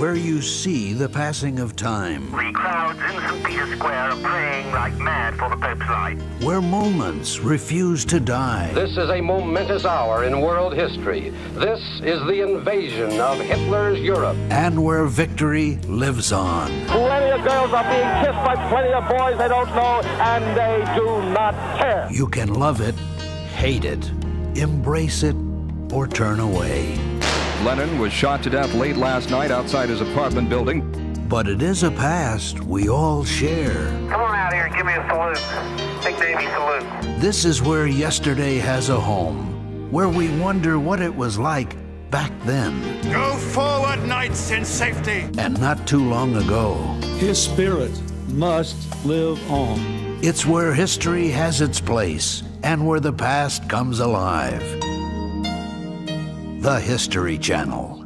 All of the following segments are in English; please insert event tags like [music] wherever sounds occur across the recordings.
where you see the passing of time. The crowds in St. Peter's Square are praying like mad for the Pope's light. Where moments refuse to die. This is a momentous hour in world history. This is the invasion of Hitler's Europe. And where victory lives on. Plenty of girls are being kissed by plenty of boys they don't know, and they do not care. You can love it, hate it, embrace it, or turn away. Lennon was shot to death late last night outside his apartment building. But it is a past we all share. Come on out here and give me a salute. Big Navy salute. This is where yesterday has a home, where we wonder what it was like back then. Go forward, knights, in safety. And not too long ago. His spirit must live on. It's where history has its place and where the past comes alive. The History Channel.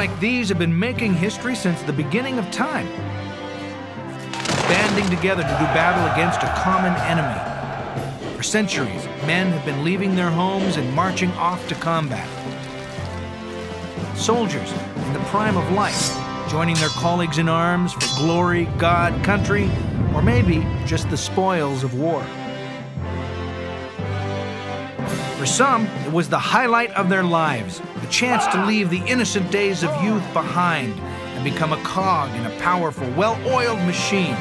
Like these have been making history since the beginning of time, banding together to do battle against a common enemy. For centuries, men have been leaving their homes and marching off to combat. Soldiers in the prime of life, joining their colleagues in arms for glory, God, country, or maybe just the spoils of war. For some, it was the highlight of their lives, chance to leave the innocent days of youth behind and become a cog in a powerful, well oiled machine.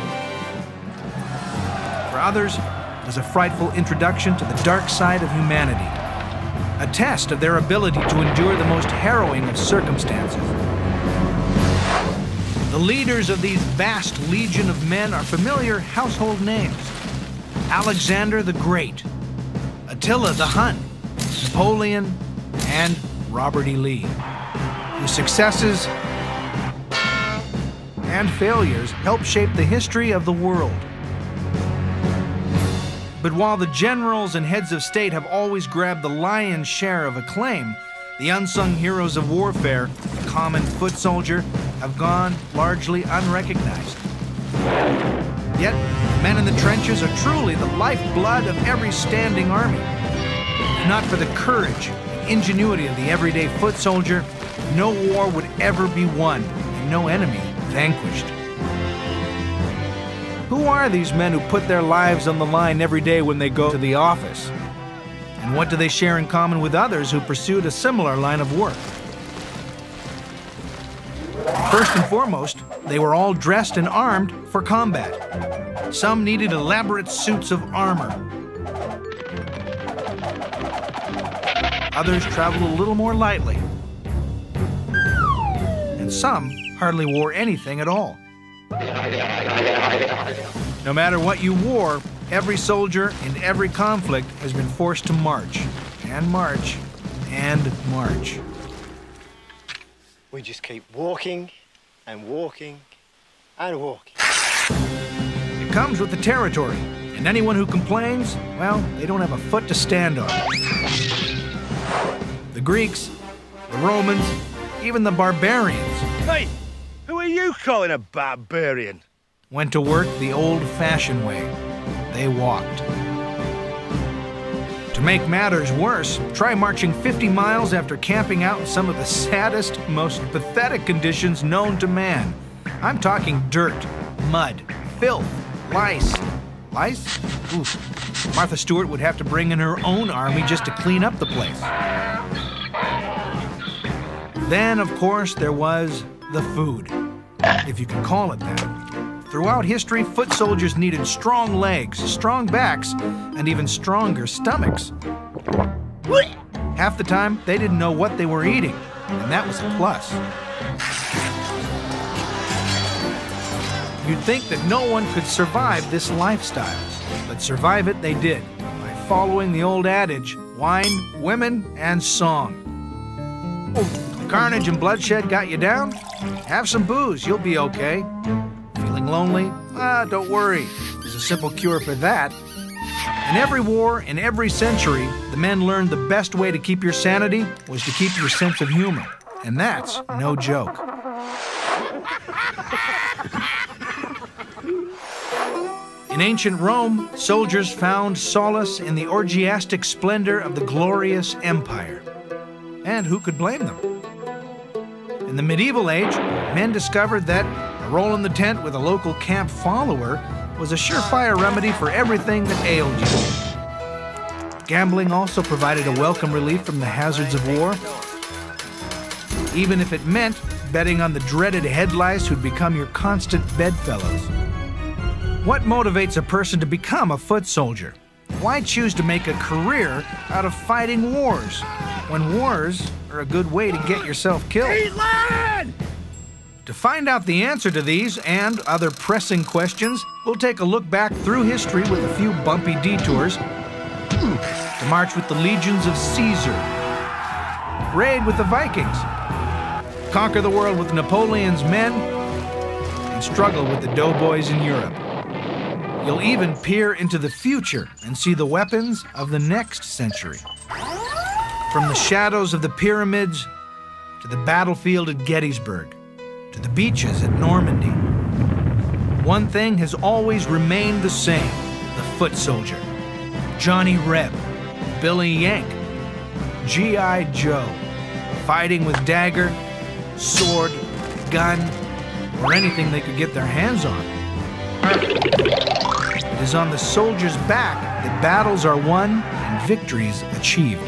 For others, it was a frightful introduction to the dark side of humanity, a test of their ability to endure the most harrowing of circumstances. The leaders of these vast legion of men are familiar household names Alexander the Great, Attila the Hun, Napoleon, and Robert E. Lee, whose successes and failures helped shape the history of the world. But while the generals and heads of state have always grabbed the lion's share of acclaim, the unsung heroes of warfare, the common foot soldier, have gone largely unrecognized. Yet, men in the trenches are truly the lifeblood of every standing army. If not for the courage ingenuity of the everyday foot soldier, no war would ever be won and no enemy vanquished. Who are these men who put their lives on the line every day when they go to the office? And what do they share in common with others who pursued a similar line of work? First and foremost, they were all dressed and armed for combat. Some needed elaborate suits of armor. Others traveled a little more lightly. And some hardly wore anything at all. No matter what you wore, every soldier in every conflict has been forced to march, and march, and march. We just keep walking and walking and walking. It comes with the territory, and anyone who complains, well, they don't have a foot to stand on. The Greeks, the Romans, even the barbarians Hey, who are you calling a barbarian? went to work the old fashioned way. They walked. To make matters worse, try marching 50 miles after camping out in some of the saddest, most pathetic conditions known to man. I'm talking dirt, mud, filth, lice. Lice? Oof. Martha Stewart would have to bring in her own army just to clean up the place. Then, of course, there was the food, if you can call it that. Throughout history, foot soldiers needed strong legs, strong backs, and even stronger stomachs. Half the time, they didn't know what they were eating, and that was a plus. You'd think that no one could survive this lifestyle, but survive it they did by following the old adage wine, women, and song. Oh, carnage and bloodshed got you down? Have some booze, you'll be okay. Feeling lonely? Ah, don't worry. There's a simple cure for that. In every war, in every century, the men learned the best way to keep your sanity was to keep your sense of humor. And that's no joke. In ancient Rome, soldiers found solace in the orgiastic splendor of the glorious empire. And who could blame them? In the medieval age, men discovered that a roll in the tent with a local camp follower was a surefire remedy for everything that ailed you. Gambling also provided a welcome relief from the hazards of war, even if it meant betting on the dreaded head lice who'd become your constant bedfellows. What motivates a person to become a foot soldier? Why choose to make a career out of fighting wars when wars are a good way to get yourself killed? To find out the answer to these and other pressing questions, we'll take a look back through history with a few bumpy detours to march with the legions of Caesar, raid with the Vikings, conquer the world with Napoleon's men, and struggle with the doughboys in Europe. You'll even peer into the future and see the weapons of the next century. From the shadows of the pyramids to the battlefield at Gettysburg to the beaches at Normandy. One thing has always remained the same the foot soldier. Johnny Reb, Billy Yank, G.I. Joe, fighting with dagger, sword, gun, or anything they could get their hands on. It is on the soldier's back that battles are won and victories achieved.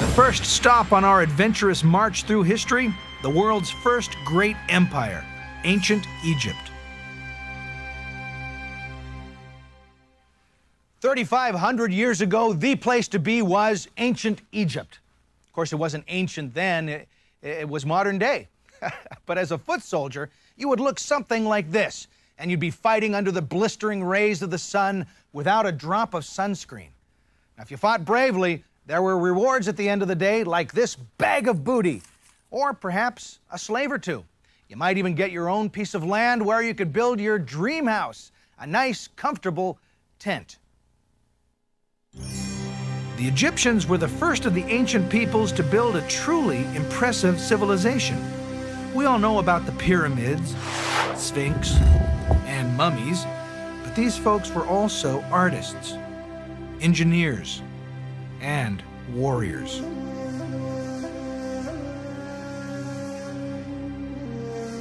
The first stop on our adventurous march through history the world's first great empire, ancient Egypt. 3,500 years ago, the place to be was ancient Egypt. Of course, it wasn't ancient then, it, it was modern day. [laughs] but as a foot soldier, you would look something like this, and you'd be fighting under the blistering rays of the sun without a drop of sunscreen. Now, if you fought bravely, there were rewards at the end of the day, like this bag of booty, or perhaps a slave or two. You might even get your own piece of land where you could build your dream house, a nice, comfortable tent. The Egyptians were the first of the ancient peoples to build a truly impressive civilization. We all know about the pyramids, sphinx, and mummies, but these folks were also artists, engineers, and warriors.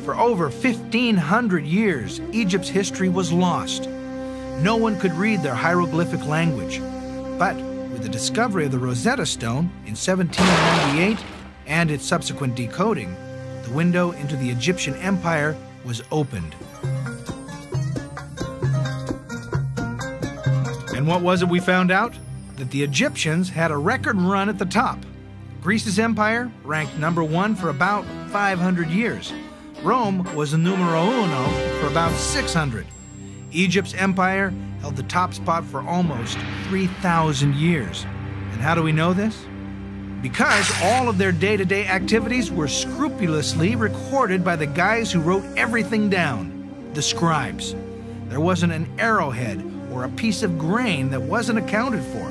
For over 1,500 years, Egypt's history was lost. No one could read their hieroglyphic language. But with the discovery of the Rosetta Stone in 1798 and its subsequent decoding, the window into the Egyptian empire was opened. And what was it we found out? That the Egyptians had a record run at the top. Greece's empire ranked number one for about 500 years. Rome was numero uno for about 600. Egypt's empire held the top spot for almost 3,000 years. And how do we know this? Because all of their day to day activities were scrupulously recorded by the guys who wrote everything down the scribes. There wasn't an arrowhead or a piece of grain that wasn't accounted for.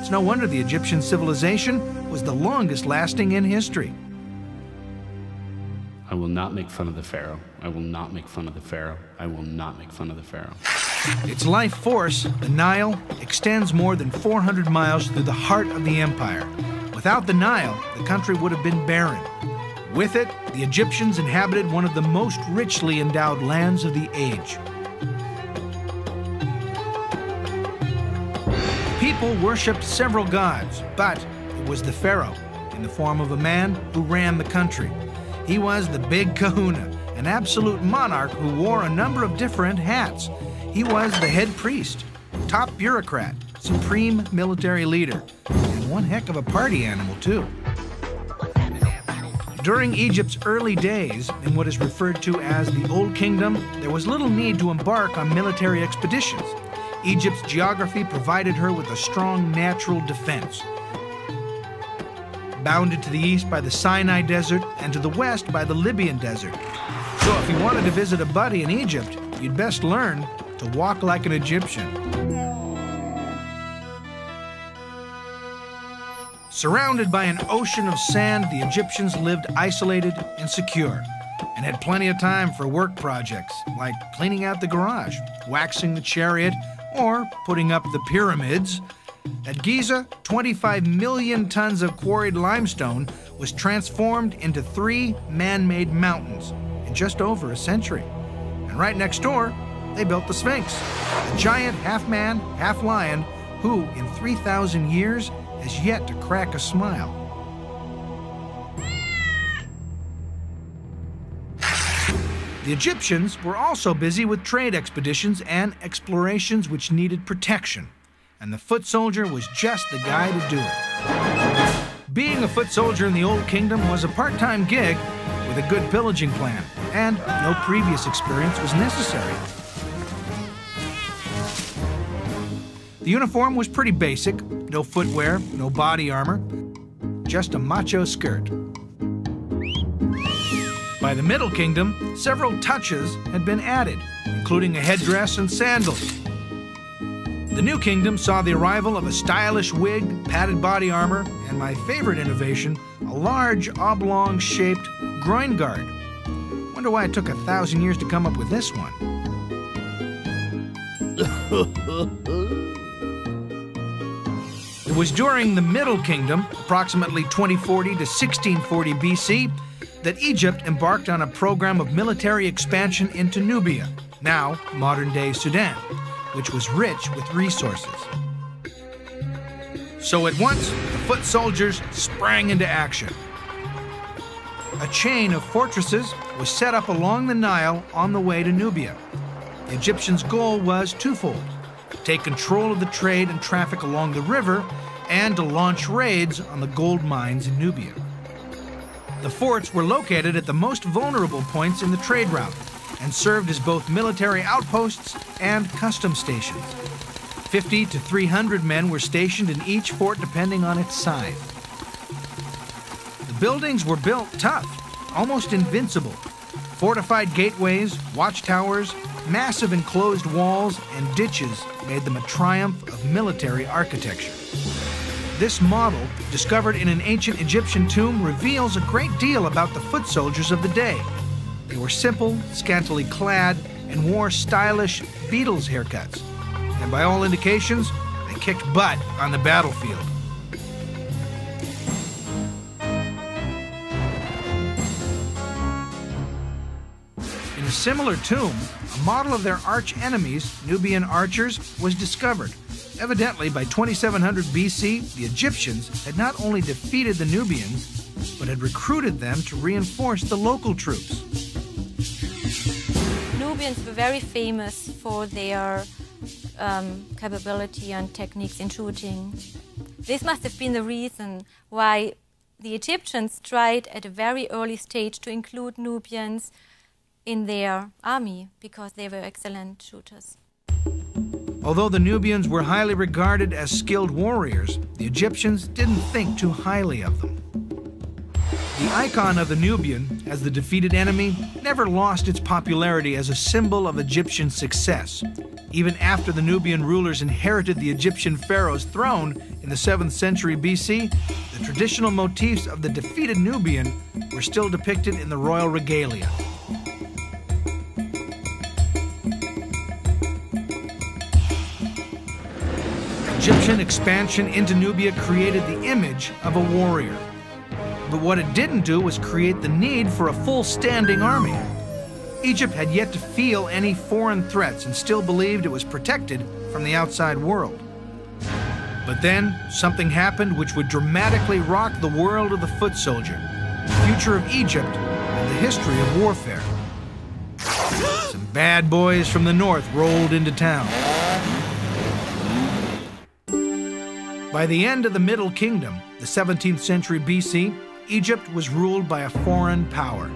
It's no wonder the Egyptian civilization was the longest lasting in history. I will not make fun of the Pharaoh. I will not make fun of the Pharaoh. I will not make fun of the Pharaoh. Its life force, the Nile, extends more than 400 miles through the heart of the empire. Without the Nile, the country would have been barren. With it, the Egyptians inhabited one of the most richly endowed lands of the age. People worshipped several gods, but it was the Pharaoh, in the form of a man who ran the country. He was the big kahuna, an absolute monarch who wore a number of different hats. He was the head priest, top bureaucrat, supreme military leader, one heck of a party animal, too. During Egypt's early days, in what is referred to as the Old Kingdom, there was little need to embark on military expeditions. Egypt's geography provided her with a strong natural defense. Bounded to the east by the Sinai Desert and to the west by the Libyan Desert. So if you wanted to visit a buddy in Egypt, you'd best learn to walk like an Egyptian. Surrounded by an ocean of sand, the Egyptians lived isolated and secure and had plenty of time for work projects like cleaning out the garage, waxing the chariot, or putting up the pyramids. At Giza, 25 million tons of quarried limestone was transformed into three man made mountains in just over a century. And right next door, they built the Sphinx, a giant half man, half lion who, in 3,000 years, has yet to crack a smile. The Egyptians were also busy with trade expeditions and explorations which needed protection, and the foot soldier was just the guy to do it. Being a foot soldier in the Old Kingdom was a part time gig with a good pillaging plan, and no previous experience was necessary. The uniform was pretty basic no footwear, no body armor, just a macho skirt. By the Middle Kingdom, several touches had been added, including a headdress and sandals. The New Kingdom saw the arrival of a stylish wig, padded body armor, and my favorite innovation, a large oblong shaped groin guard. Wonder why it took a thousand years to come up with this one. [laughs] It was during the Middle Kingdom, approximately 2040 to 1640 BC, that Egypt embarked on a program of military expansion into Nubia, now modern day Sudan, which was rich with resources. So at once, the foot soldiers sprang into action. A chain of fortresses was set up along the Nile on the way to Nubia. The Egyptians' goal was twofold take control of the trade and traffic along the river, and to launch raids on the gold mines in Nubia. The forts were located at the most vulnerable points in the trade route and served as both military outposts and custom stations. 50 to 300 men were stationed in each fort depending on its size. The buildings were built tough, almost invincible. Fortified gateways, watchtowers, massive enclosed walls, and ditches made them a triumph of military architecture. This model, discovered in an ancient Egyptian tomb, reveals a great deal about the foot soldiers of the day. They were simple, scantily clad, and wore stylish Beatles haircuts. And by all indications, they kicked butt on the battlefield. In a similar tomb, a model of their arch enemies, Nubian archers, was discovered. Evidently, by 2700 BC, the Egyptians had not only defeated the Nubians, but had recruited them to reinforce the local troops. Nubians were very famous for their um, capability and techniques in shooting. This must have been the reason why the Egyptians tried at a very early stage to include Nubians in their army because they were excellent shooters. Although the Nubians were highly regarded as skilled warriors, the Egyptians didn't think too highly of them. The icon of the Nubian, as the defeated enemy, never lost its popularity as a symbol of Egyptian success. Even after the Nubian rulers inherited the Egyptian pharaoh's throne in the 7th century BC, the traditional motifs of the defeated Nubian were still depicted in the royal regalia. Egyptian expansion into Nubia created the image of a warrior. But what it didn't do was create the need for a full standing army. Egypt had yet to feel any foreign threats and still believed it was protected from the outside world. But then something happened which would dramatically rock the world of the foot soldier, the future of Egypt, and the history of warfare. Some bad boys from the north rolled into town. By the end of the Middle Kingdom, the 17th century BC, Egypt was ruled by a foreign power.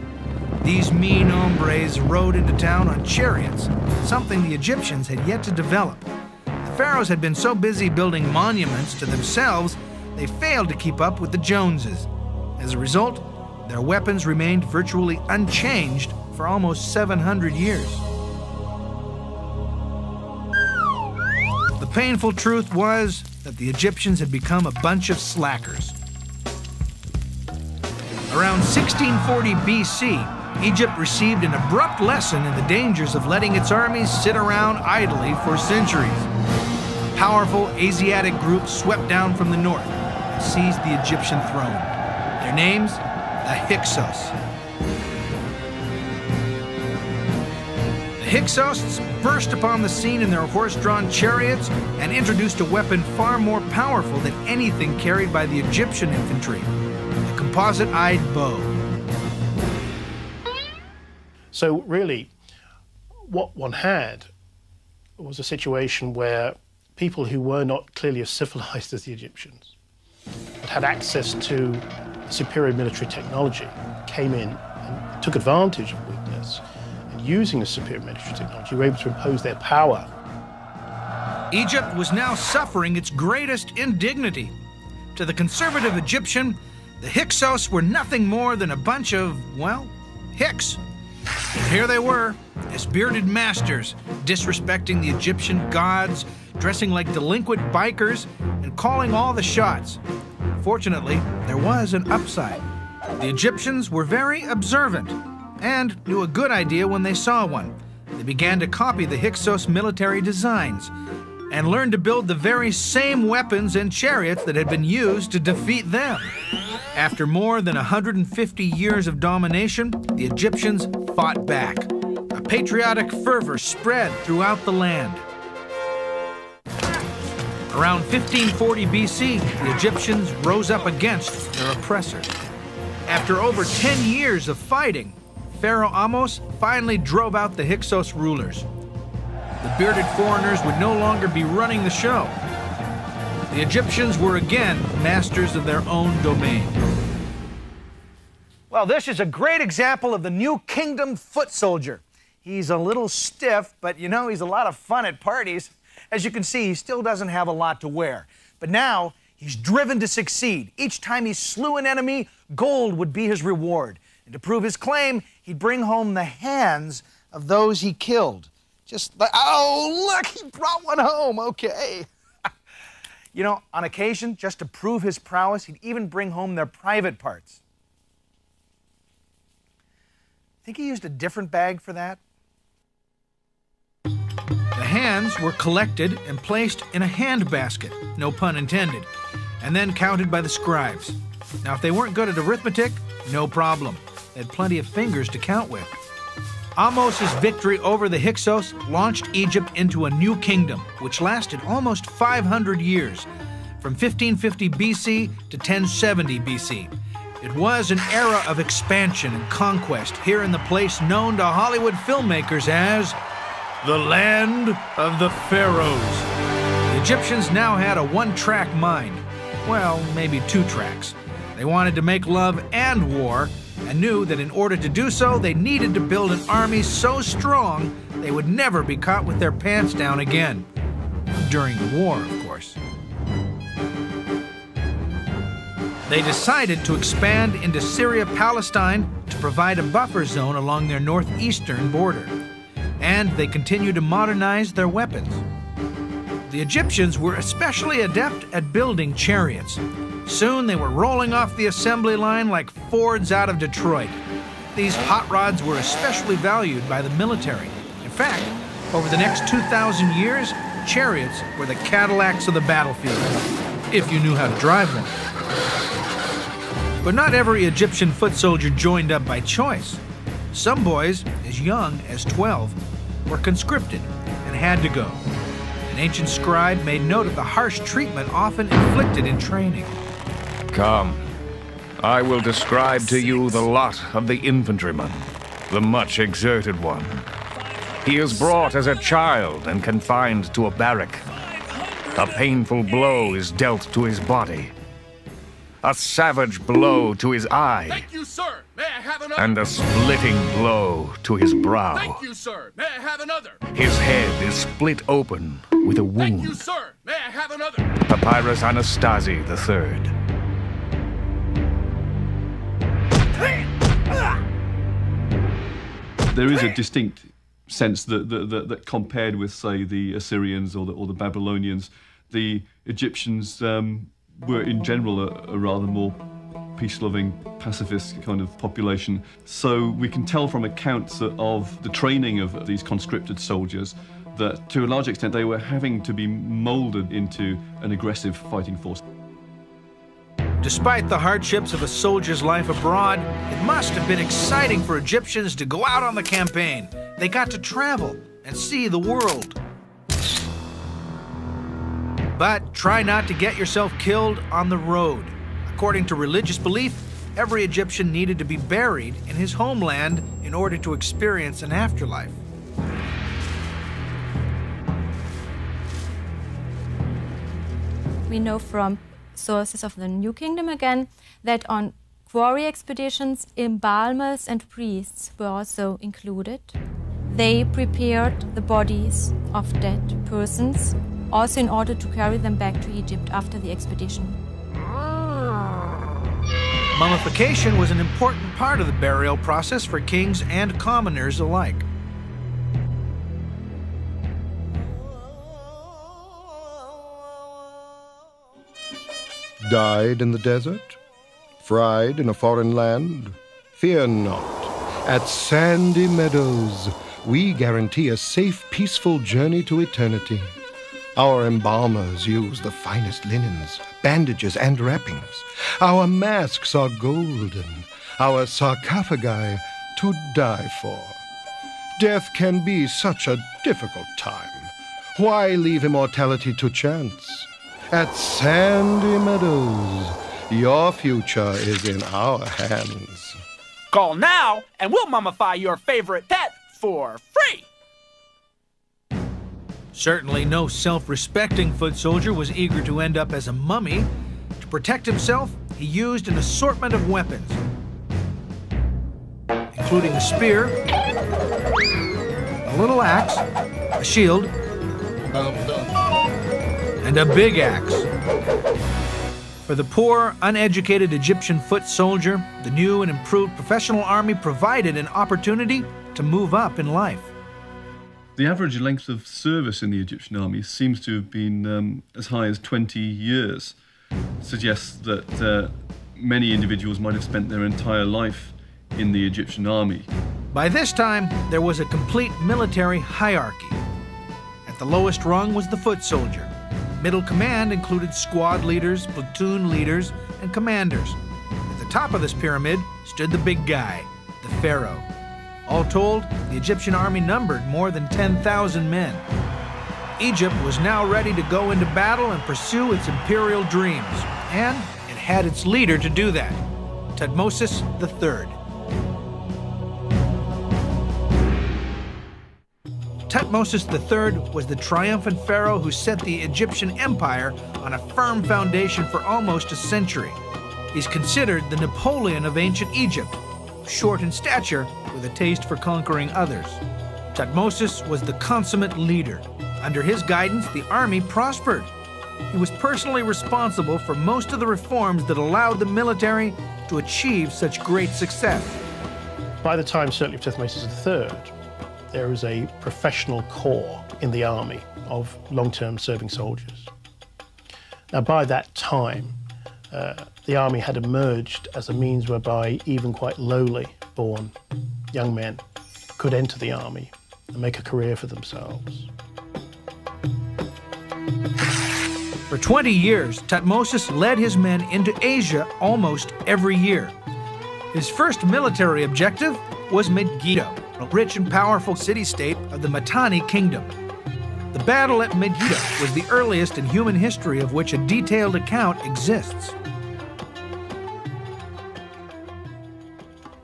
These mean hombres rode into town on chariots, something the Egyptians had yet to develop. The pharaohs had been so busy building monuments to themselves, they failed to keep up with the Joneses. As a result, their weapons remained virtually unchanged for almost 700 years. The painful truth was that the Egyptians had become a bunch of slackers. Around 1640 BC, Egypt received an abrupt lesson in the dangers of letting its armies sit around idly for centuries. Powerful Asiatic group swept down from the north and seized the Egyptian throne. Their names? The Hyksos. Hyksos burst upon the scene in their horse drawn chariots and introduced a weapon far more powerful than anything carried by the Egyptian infantry the composite eyed bow. So, really, what one had was a situation where people who were not clearly as civilized as the Egyptians, but had access to superior military technology, came in and took advantage of using the superior military technology, were able to impose their power. Egypt was now suffering its greatest indignity. To the conservative Egyptian, the Hyksos were nothing more than a bunch of, well, Hicks. And here they were, as bearded masters, disrespecting the Egyptian gods, dressing like delinquent bikers, and calling all the shots. Fortunately, there was an upside. The Egyptians were very observant and knew a good idea when they saw one. They began to copy the Hyksos military designs and learned to build the very same weapons and chariots that had been used to defeat them. After more than 150 years of domination, the Egyptians fought back. A patriotic fervor spread throughout the land. Around 1540 BC, the Egyptians rose up against their oppressors. After over 10 years of fighting, Pharaoh Ahmose finally drove out the Hyksos rulers. The bearded foreigners would no longer be running the show. The Egyptians were again masters of their own domain. Well, this is a great example of the new kingdom foot soldier. He's a little stiff, but you know, he's a lot of fun at parties. As you can see, he still doesn't have a lot to wear. But now, he's driven to succeed. Each time he slew an enemy, gold would be his reward. And to prove his claim, he'd bring home the hands of those he killed. Just like, oh, look, he brought one home. Okay. [laughs] you know, on occasion, just to prove his prowess, he'd even bring home their private parts. Think he used a different bag for that? The hands were collected and placed in a hand basket, no pun intended, and then counted by the scribes. Now, if they weren't good at arithmetic, no problem. Had plenty of fingers to count with. Ahmose's victory over the Hyksos launched Egypt into a new kingdom, which lasted almost 500 years, from 1550 BC to 1070 BC. It was an era of expansion and conquest here in the place known to Hollywood filmmakers as the land of the pharaohs. The Egyptians now had a one track mind. Well, maybe two tracks. They wanted to make love and war, and knew that in order to do so, they needed to build an army so strong they would never be caught with their pants down again. During the war, of course. They decided to expand into Syria Palestine to provide a buffer zone along their northeastern border. And they continued to modernize their weapons. The Egyptians were especially adept at building chariots. Soon they were rolling off the assembly line like Fords out of Detroit. These hot rods were especially valued by the military. In fact, over the next 2,000 years, chariots were the Cadillacs of the battlefield, if you knew how to drive one. But not every Egyptian foot soldier joined up by choice. Some boys, as young as 12, were conscripted and had to go. An ancient scribe made note of the harsh treatment often inflicted in training. Come, I will describe to you the lot of the infantryman, the much exerted one. He is brought as a child and confined to a barrack. A painful blow is dealt to his body. A savage blow to his eye. Thank you, sir. May I have another? And a splitting blow to his brow. Thank you, sir. May I have another? His head is split open with a wound. Thank you, sir. May I have another? Papyrus Anastasi III. There is a distinct sense that, that, that, that compared with, say, the Assyrians or the, or the Babylonians, the Egyptians um, were in general a, a rather more peace-loving, pacifist kind of population. So we can tell from accounts of the training of these conscripted soldiers that to a large extent they were having to be molded into an aggressive fighting force. Despite the hardships of a soldier's life abroad, it must have been exciting for Egyptians to go out on the campaign. They got to travel and see the world. But try not to get yourself killed on the road. According to religious belief, every Egyptian needed to be buried in his homeland in order to experience an afterlife. We know from sources of the New Kingdom again that on quarry expeditions, embalmers and priests were also included. They prepared the bodies of dead persons, also in order to carry them back to Egypt after the expedition. Mummification was an important part of the burial process for kings and commoners alike. Died in the desert? Fried in a foreign land? Fear not. At Sandy Meadows, we guarantee a safe, peaceful journey to eternity. Our embalmers use the finest linens, bandages, and wrappings. Our masks are golden, our sarcophagi to die for. Death can be such a difficult time. Why leave immortality to chance? At Sandy Meadows, your future is in our hands. Call now, and we'll mummify your favorite pet for free. Certainly, no self respecting foot soldier was eager to end up as a mummy. To protect himself, he used an assortment of weapons, including a spear, a little axe, a shield, and a big axe. For the poor, uneducated Egyptian foot soldier, the new and improved professional army provided an opportunity to move up in life. The average length of service in the Egyptian army seems to have been um, as high as 20 years. Suggests that uh, many individuals might have spent their entire life in the Egyptian army. By this time, there was a complete military hierarchy. At the lowest rung was the foot soldier. Middle command included squad leaders, platoon leaders, and commanders. At the top of this pyramid stood the big guy, the pharaoh. All told, the Egyptian army numbered more than 10,000 men. Egypt was now ready to go into battle and pursue its imperial dreams, and it had its leader to do that, Tutmosis III. Tutmosis III was the triumphant pharaoh who set the Egyptian empire on a firm foundation for almost a century. He's considered the Napoleon of ancient Egypt, short in stature with a taste for conquering others. Tutmosis was the consummate leader. Under his guidance, the army prospered. He was personally responsible for most of the reforms that allowed the military to achieve such great success. By the time, certainly, of Tutmosis III, there is a professional corps in the army of long-term serving soldiers. Now, by that time, uh, the army had emerged as a means whereby even quite lowly born young men could enter the army and make a career for themselves. For 20 years, Tutmosis led his men into Asia almost every year. His first military objective was Megiddo, rich and powerful city-state of the Mitanni kingdom. The battle at Megiddo was the earliest in human history of which a detailed account exists.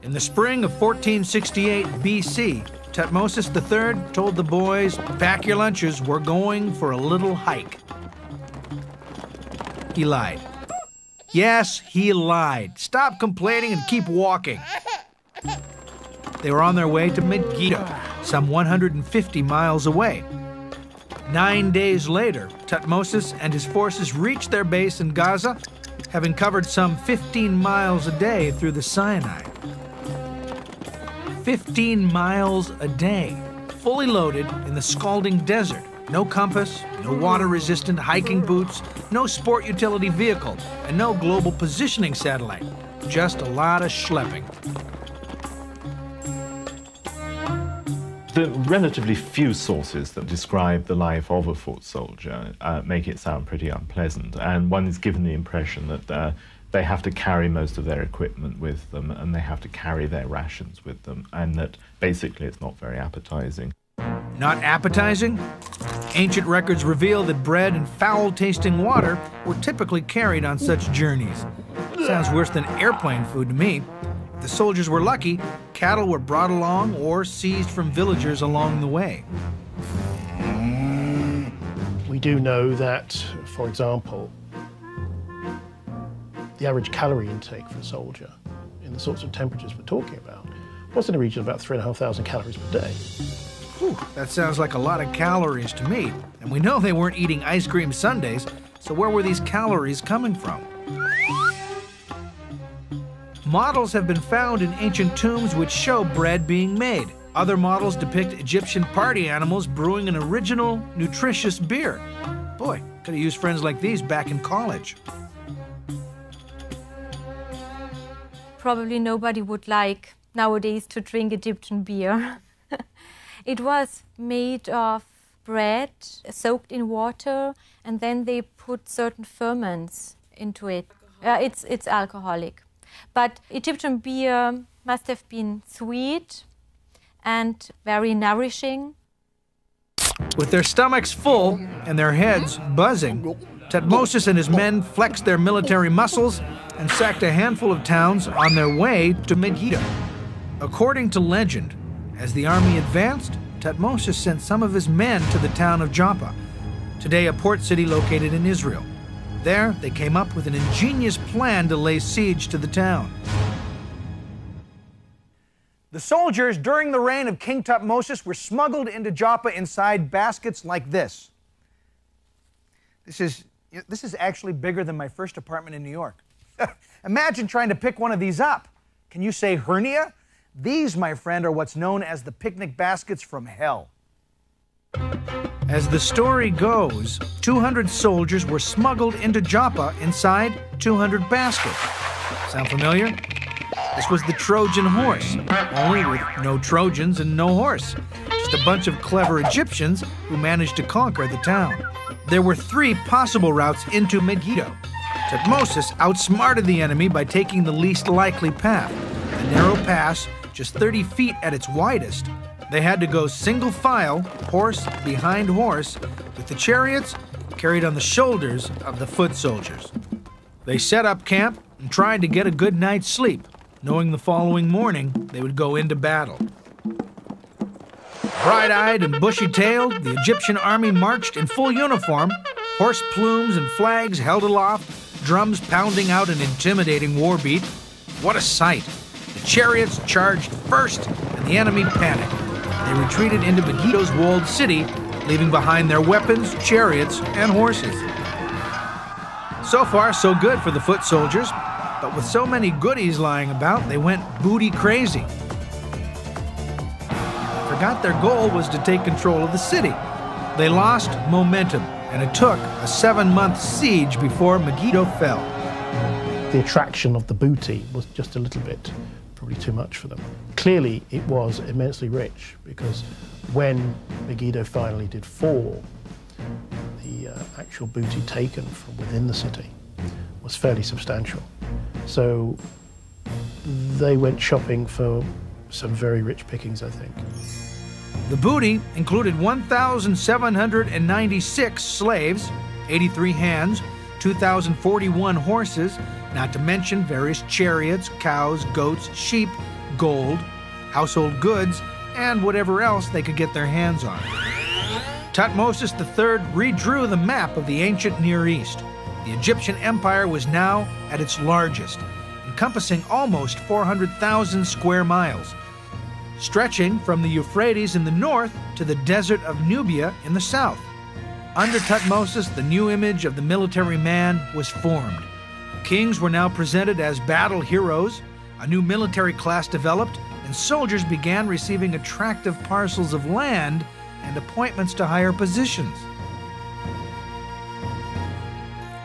In the spring of 1468 BC, Tutmosis III told the boys, pack your lunches, we're going for a little hike. He lied. Yes, he lied. Stop complaining and keep walking. They were on their way to Megiddo, some 150 miles away. Nine days later, Tutmosis and his forces reached their base in Gaza, having covered some 15 miles a day through the Sinai. 15 miles a day, fully loaded in the scalding desert. No compass, no water resistant hiking boots, no sport utility vehicle, and no global positioning satellite. Just a lot of schlepping. The relatively few sources that describe the life of a foot soldier uh, make it sound pretty unpleasant, and one is given the impression that uh, they have to carry most of their equipment with them and they have to carry their rations with them, and that basically it's not very appetizing. Not appetizing? Ancient records reveal that bread and foul tasting water were typically carried on such journeys. Sounds worse than airplane food to me. If the soldiers were lucky, cattle were brought along or seized from villagers along the way. We do know that, for example, the average calorie intake for a soldier in the sorts of temperatures we're talking about was in the region of about 3,500 calories per day. Whew, that sounds like a lot of calories to me. And we know they weren't eating ice cream sundaes, so where were these calories coming from? Models have been found in ancient tombs which show bread being made. Other models depict Egyptian party animals brewing an original, nutritious beer. Boy, could have used friends like these back in college. Probably nobody would like nowadays to drink Egyptian beer. [laughs] it was made of bread soaked in water, and then they put certain ferments into it. Uh, it's, it's alcoholic. But Egyptian beer must have been sweet and very nourishing. With their stomachs full and their heads buzzing, Tutmosis and his men flexed their military muscles and sacked a handful of towns on their way to Megiddo. According to legend, as the army advanced, Tutmosis sent some of his men to the town of Joppa, today a port city located in Israel. There, they came up with an ingenious plan to lay siege to the town. The soldiers during the reign of King Tutmosis were smuggled into Joppa inside baskets like this. This is, this is actually bigger than my first apartment in New York. [laughs] Imagine trying to pick one of these up. Can you say hernia? These, my friend, are what's known as the picnic baskets from hell. As the story goes, 200 soldiers were smuggled into Joppa inside 200 baskets. Sound familiar? This was the Trojan horse, only with no Trojans and no horse. Just a bunch of clever Egyptians who managed to conquer the town. There were three possible routes into Megiddo. Tutmosis outsmarted the enemy by taking the least likely path, a narrow pass just 30 feet at its widest. They had to go single file, horse behind horse, with the chariots carried on the shoulders of the foot soldiers. They set up camp and tried to get a good night's sleep, knowing the following morning they would go into battle. Bright eyed and bushy tailed, the Egyptian army marched in full uniform, horse plumes and flags held aloft, drums pounding out an intimidating war beat. What a sight! The chariots charged first, and the enemy panicked. They retreated into Megiddo's walled city, leaving behind their weapons, chariots, and horses. So far, so good for the foot soldiers, but with so many goodies lying about, they went booty crazy. Forgot their goal was to take control of the city. They lost momentum, and it took a seven month siege before Megiddo fell. The attraction of the booty was just a little bit probably too much for them. Clearly, it was immensely rich because when Megiddo finally did fall, the uh, actual booty taken from within the city was fairly substantial. So they went shopping for some very rich pickings, I think. The booty included 1,796 slaves, 83 hands, 2,041 horses, not to mention various chariots, cows, goats, sheep, gold, household goods, and whatever else they could get their hands on. Tutmosis III redrew the map of the ancient Near East. The Egyptian empire was now at its largest, encompassing almost 400,000 square miles, stretching from the Euphrates in the north to the desert of Nubia in the south. Under Tutmosis, the new image of the military man was formed. Kings were now presented as battle heroes, a new military class developed, and soldiers began receiving attractive parcels of land and appointments to higher positions.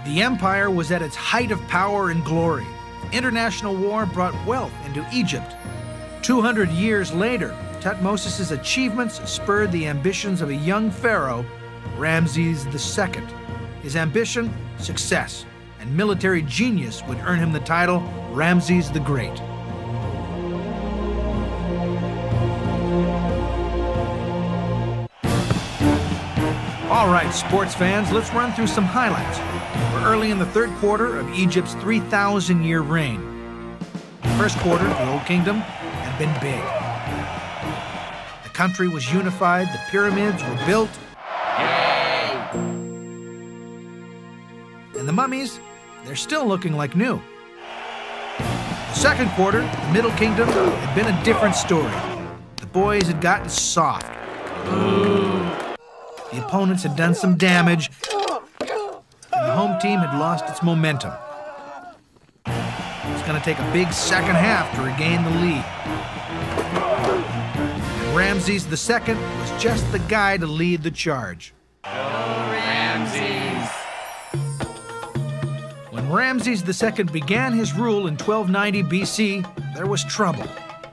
The empire was at its height of power and glory. International war brought wealth into Egypt. 200 years later, Tutmosis' achievements spurred the ambitions of a young pharaoh, Ramses II. His ambition, success, and military genius would earn him the title Ramses the Great. All right, sports fans, let's run through some highlights. We're early in the third quarter of Egypt's 3,000 year reign. The first quarter, of the Old Kingdom had been big. The country was unified, the pyramids were built, and the mummies, they're still looking like new. The second quarter, the Middle Kingdom, had been a different story. The boys had gotten soft. The opponents had done some damage, and the home team had lost its momentum. It's going to take a big second half to regain the lead. And Ramses II was just the guy to lead the charge. Ramses. Ramses II began his rule in 1290 BC, there was trouble.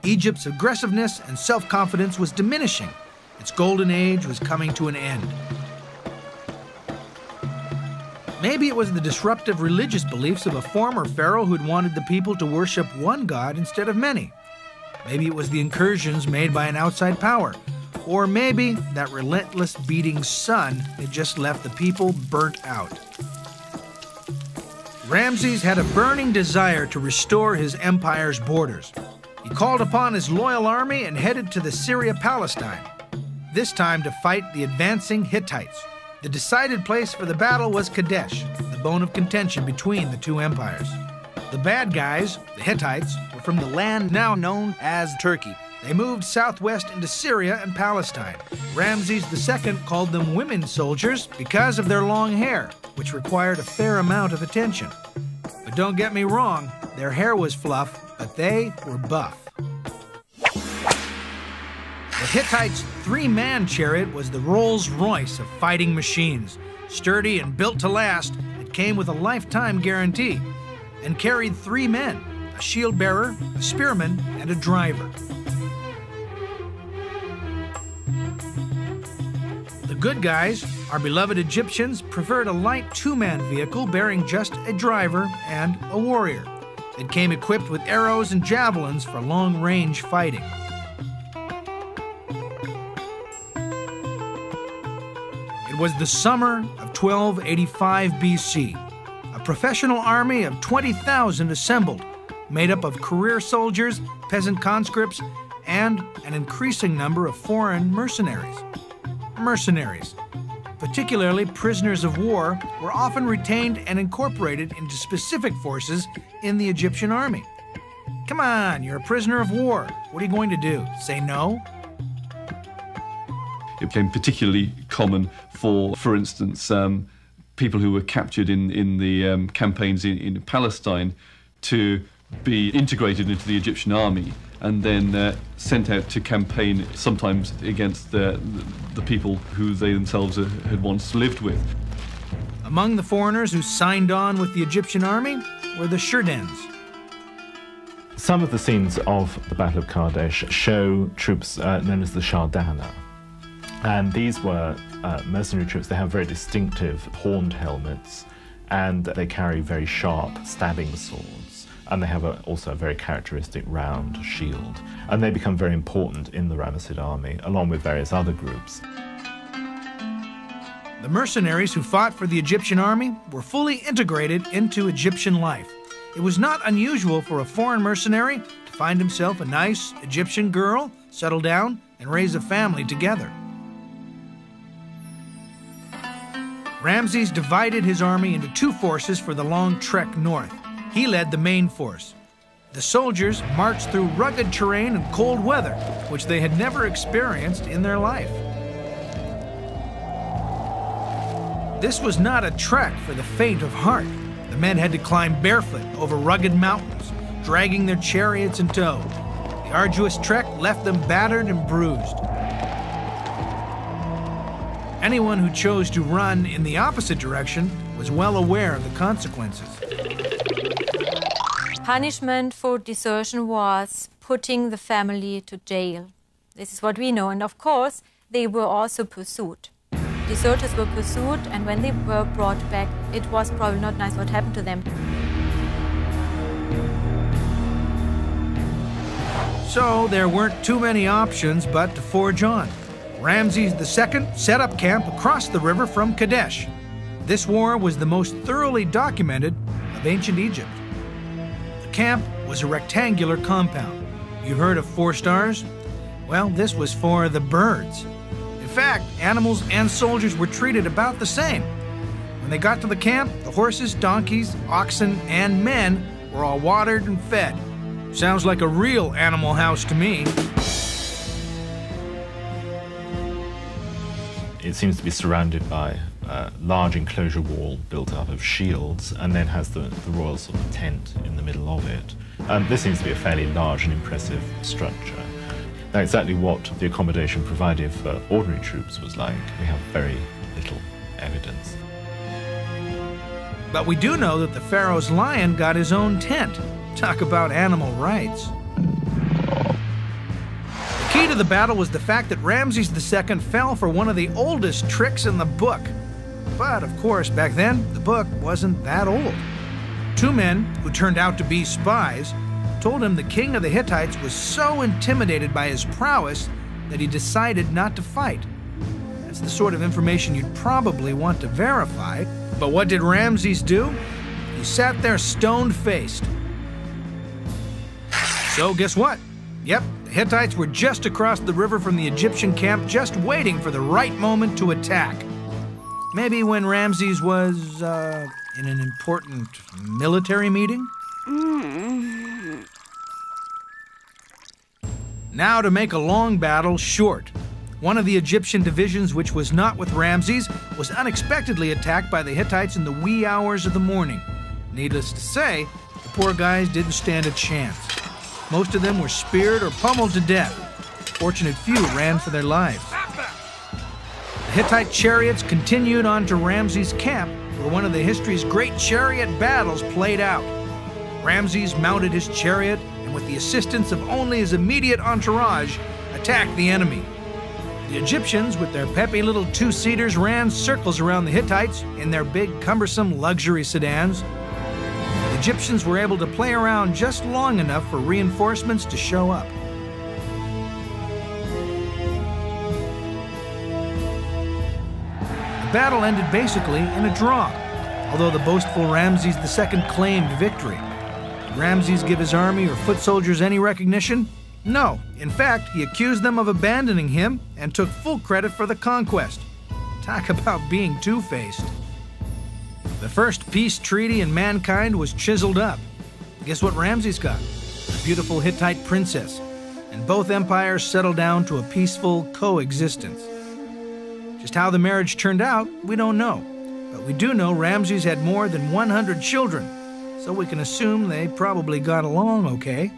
Egypt's aggressiveness and self confidence was diminishing. Its golden age was coming to an end. Maybe it was the disruptive religious beliefs of a former pharaoh who'd wanted the people to worship one god instead of many. Maybe it was the incursions made by an outside power. Or maybe that relentless beating sun had just left the people burnt out. Ramses had a burning desire to restore his empire's borders. He called upon his loyal army and headed to the Syria Palestine this time to fight the advancing Hittites. The decided place for the battle was Kadesh, the bone of contention between the two empires. The bad guys, the Hittites, were from the land now known as Turkey. They moved southwest into Syria and Palestine. Ramses II called them women soldiers because of their long hair, which required a fair amount of attention. But don't get me wrong, their hair was fluff, but they were buff. The Hittites' three man chariot was the Rolls Royce of fighting machines. Sturdy and built to last, it came with a lifetime guarantee and carried three men a shield bearer, a spearman, and a driver. Good guys, our beloved Egyptians, preferred a light two man vehicle bearing just a driver and a warrior. It came equipped with arrows and javelins for long range fighting. It was the summer of 1285 BC. A professional army of 20,000 assembled, made up of career soldiers, peasant conscripts, and an increasing number of foreign mercenaries. Mercenaries, particularly prisoners of war, were often retained and incorporated into specific forces in the Egyptian army. Come on, you're a prisoner of war. What are you going to do? Say no? It became particularly common for, for instance, um, people who were captured in, in the um, campaigns in, in Palestine to be integrated into the Egyptian army and then uh, sent out to campaign sometimes against the, the people who they themselves had once lived with. Among the foreigners who signed on with the Egyptian army were the Sherdens. Some of the scenes of the Battle of Kadesh show troops uh, known as the Shardana. And these were uh, mercenary troops. They have very distinctive horned helmets and they carry very sharp stabbing swords. And they have a, also a very characteristic round shield. And they become very important in the Ramessid army, along with various other groups. The mercenaries who fought for the Egyptian army were fully integrated into Egyptian life. It was not unusual for a foreign mercenary to find himself a nice Egyptian girl, settle down, and raise a family together. Ramses divided his army into two forces for the long trek north. He led the main force. The soldiers marched through rugged terrain and cold weather, which they had never experienced in their life. This was not a trek for the faint of heart. The men had to climb barefoot over rugged mountains, dragging their chariots in tow. The arduous trek left them battered and bruised. Anyone who chose to run in the opposite direction was well aware of the consequences. Punishment for desertion was putting the family to jail. This is what we know, and of course, they were also pursued. Deserters were pursued, and when they were brought back, it was probably not nice what happened to them. So there weren't too many options but to forge on. Ramses II set up camp across the river from Kadesh. This war was the most thoroughly documented of ancient Egypt. Camp was a rectangular compound. You heard of four stars? Well, this was for the birds. In fact, animals and soldiers were treated about the same. When they got to the camp, the horses, donkeys, oxen, and men were all watered and fed. Sounds like a real animal house to me. It seems to be surrounded by a large enclosure wall built out of shields and then has the, the royal sort of tent in the middle of it. Um, this seems to be a fairly large and impressive structure. Now, exactly what the accommodation provided for ordinary troops was like, we have very little evidence. But we do know that the Pharaoh's lion got his own tent. Talk about animal rights. The key to the battle was the fact that Ramses II fell for one of the oldest tricks in the book. But of course, back then, the book wasn't that old. Two men, who turned out to be spies, told him the king of the Hittites was so intimidated by his prowess that he decided not to fight. That's the sort of information you'd probably want to verify. But what did Ramses do? He sat there stone faced. So, guess what? Yep, the Hittites were just across the river from the Egyptian camp, just waiting for the right moment to attack. Maybe when Ramses was uh, in an important military meeting? Now, to make a long battle short. One of the Egyptian divisions, which was not with Ramses, was unexpectedly attacked by the Hittites in the wee hours of the morning. Needless to say, the poor guys didn't stand a chance. Most of them were speared or pummeled to death. Fortunate few ran for their lives. The Hittite chariots continued on to Ramses' camp, where one of the history's great chariot battles played out. Ramses mounted his chariot and, with the assistance of only his immediate entourage, attacked the enemy. The Egyptians, with their peppy little two seaters, ran circles around the Hittites in their big, cumbersome luxury sedans. The Egyptians were able to play around just long enough for reinforcements to show up. Battle ended basically in a draw, although the boastful Ramses II claimed victory. Did Ramses give his army or foot soldiers any recognition? No. In fact, he accused them of abandoning him and took full credit for the conquest. Talk [laughs] about being two faced. The first peace treaty in mankind was chiseled up. Guess what Ramses got? A beautiful Hittite princess. And both empires settled down to a peaceful coexistence. Just how the marriage turned out, we don't know. But we do know Ramses had more than 100 children, so we can assume they probably got along okay.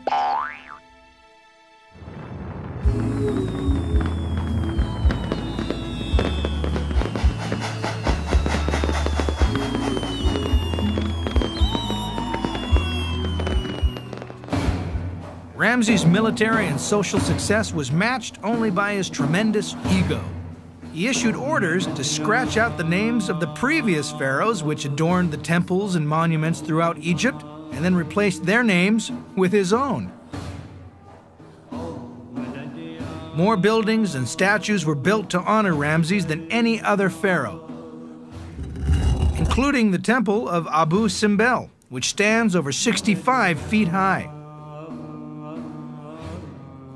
Ramses' military and social success was matched only by his tremendous ego. He issued orders to scratch out the names of the previous pharaohs which adorned the temples and monuments throughout Egypt and then replaced their names with his own. More buildings and statues were built to honor Ramses than any other pharaoh, including the temple of Abu Simbel, which stands over 65 feet high.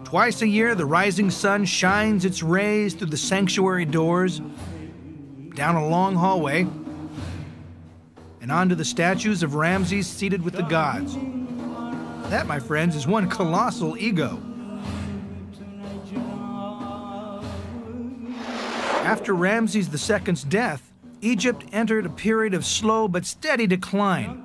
Twice a year, the rising sun shines its rays through the sanctuary doors. down a long hallway, and onto the statues of Ramses seated with the gods. That, my friends, is one colossal ego. After Ramses II's death, Egypt entered a period of slow but steady decline.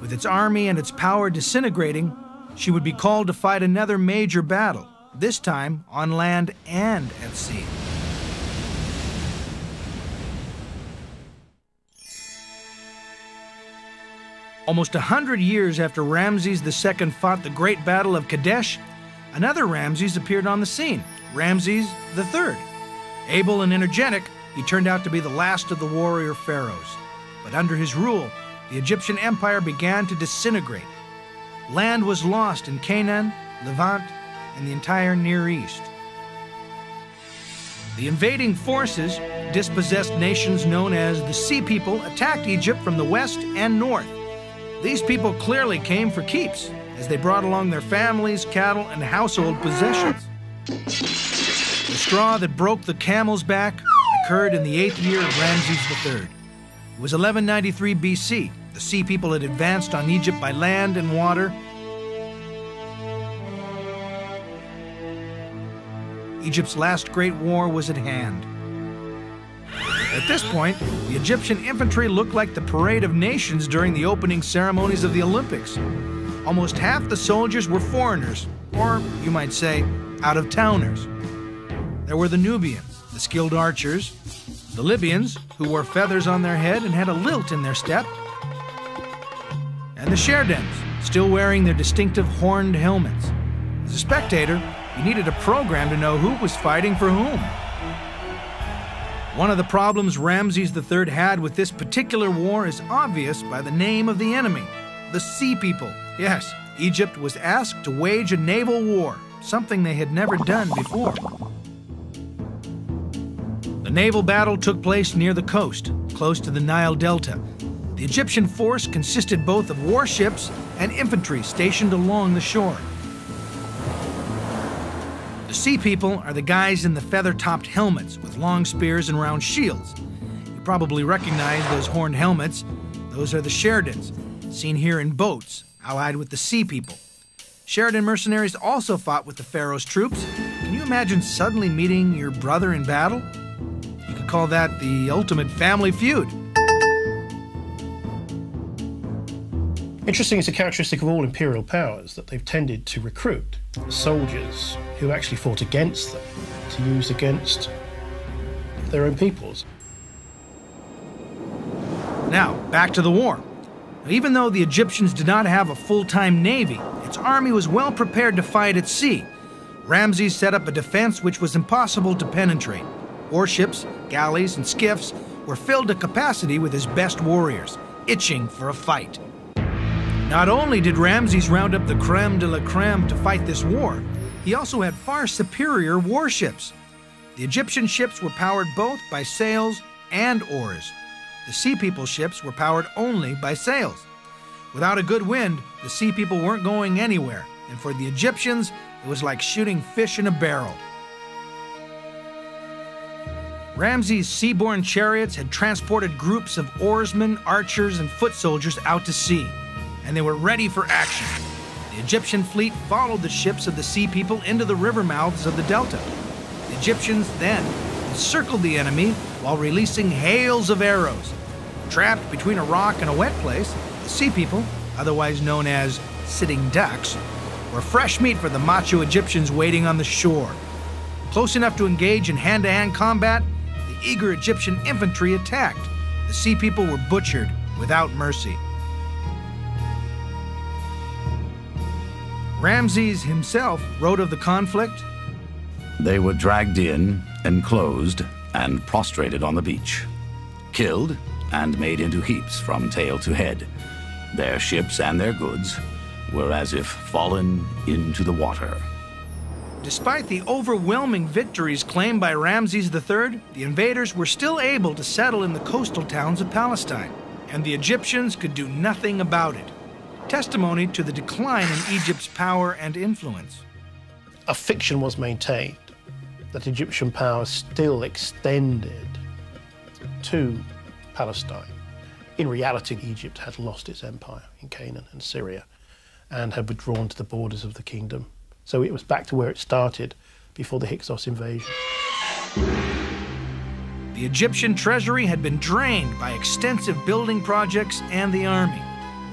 With its army and its power disintegrating, she would be called to fight another major battle, this time on land and at sea. Almost a hundred years after Ramses II fought the Great Battle of Kadesh, another Ramses appeared on the scene, Ramses III. Able and energetic, he turned out to be the last of the warrior pharaohs. But under his rule, the Egyptian empire began to disintegrate. Land was lost in Canaan, Levant, and the entire Near East. The invading forces, dispossessed nations known as the Sea People, attacked Egypt from the west and north. These people clearly came for keeps, as they brought along their families, cattle, and household possessions. The straw that broke the camel's back occurred in the eighth year of Ramses III. It was 1193 BC. The Sea People had advanced on Egypt by land and water. Egypt's last great war was at hand. At this point, the Egyptian infantry looked like the parade of nations during the opening ceremonies of the Olympics. Almost half the soldiers were foreigners, or you might say, out of towners. There were the Nubians, the skilled archers, the Libyans, who wore feathers on their head and had a lilt in their step, and the Sherdens, still wearing their distinctive horned helmets. As a spectator, you needed a program to know who was fighting for whom. One of the problems Ramses III had with this particular war is obvious by the name of the enemy the Sea People. Yes, Egypt was asked to wage a naval war, something they had never done before. The naval battle took place near the coast, close to the Nile Delta. The Egyptian force consisted both of warships and infantry stationed along the shore. The Sea People are the guys in the feather topped helmets with long spears and round shields. You probably recognize those horned helmets. Those are the Sherdens, seen here in boats, allied with the Sea People. Sherden mercenaries also fought with the Pharaoh's troops. Can you imagine suddenly meeting your brother in battle? You could call that the ultimate family feud. Interesting, is a characteristic of all imperial powers that they've tended to recruit soldiers who actually fought against them to use against their own peoples. Now, back to the war. Even though the Egyptians did not have a full time navy, its army was well prepared to fight at sea. Ramses set up a defense which was impossible to penetrate. Warships, galleys, and skiffs were filled to capacity with his best warriors, itching for a fight. Not only did Ramses round up the creme de la creme to fight this war, he also had far superior warships. The Egyptian ships were powered both by sails and oars. The Sea People ships were powered only by sails. Without a good wind, the Sea People weren't going anywhere, and for the Egyptians, it was like shooting fish in a barrel. Ramses' seaborne chariots had transported groups of oarsmen, archers, and foot soldiers out to sea and they were ready for action. The Egyptian fleet followed the ships of the sea people into the river mouths of the delta. The Egyptians then encircled the enemy while releasing hails of arrows. Trapped between a rock and a wet place, the sea people, otherwise known as sitting ducks, were fresh meat for the macho Egyptians waiting on the shore. Close enough to engage in hand to hand combat, the eager Egyptian infantry attacked. The sea people were butchered without mercy. Ramses himself wrote of the conflict. They were dragged in, enclosed, and prostrated on the beach, killed and made into heaps from tail to head. Their ships and their goods were as if fallen into the water. Despite the overwhelming victories claimed by Ramses III, the invaders were still able to settle in the coastal towns of Palestine, and the Egyptians could do nothing about it testimony to the decline in Egypt's power and influence. A fiction was maintained that Egyptian power still extended to Palestine. In reality, Egypt had lost its empire in Canaan and Syria and had withdrawn to the borders of the kingdom. So it was back to where it started before the Hyksos invasion. The Egyptian treasury had been drained by extensive building projects and the army.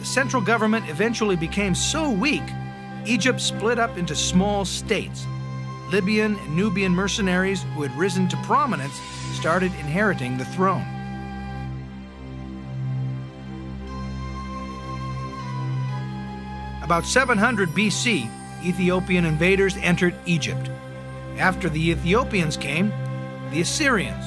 The central government eventually became so weak, Egypt split up into small states. Libyan and Nubian mercenaries who had risen to prominence started inheriting the throne. About 700 BC, Ethiopian invaders entered Egypt. After the Ethiopians came, the Assyrians,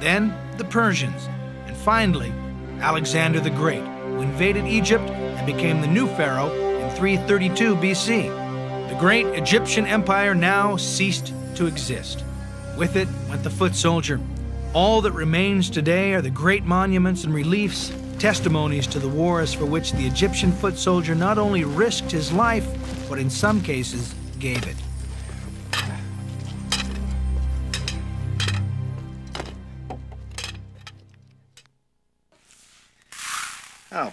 then the Persians, and finally Alexander the Great, invaded Egypt and became the new pharaoh in 332 BC. The great Egyptian empire now ceased to exist. With it went the foot soldier. All that remains today are the great monuments and reliefs, testimonies to the wars for which the Egyptian foot soldier not only risked his life, but in some cases gave it.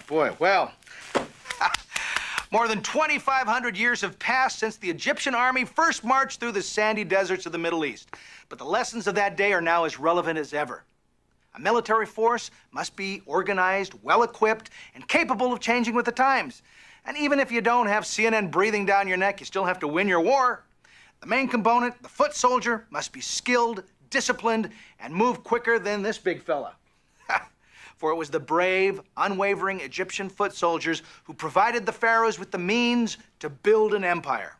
Boy. Well, [laughs] more than 2,500 years have passed since the Egyptian army first marched through the sandy deserts of the Middle East. But the lessons of that day are now as relevant as ever. A military force must be organized, well equipped, and capable of changing with the times. And even if you don't have CNN breathing down your neck, you still have to win your war. The main component, the foot soldier, must be skilled, disciplined, and move quicker than this big fella for it was the brave, unwavering Egyptian foot soldiers who provided the pharaohs with the means to build an empire.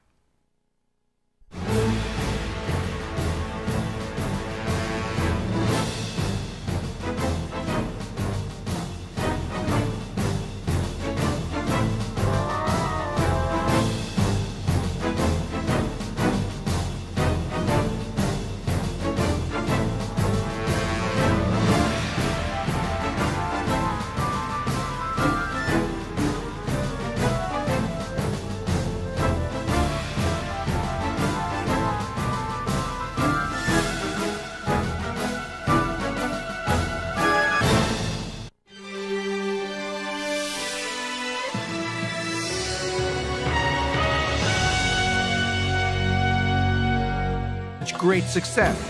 Great success.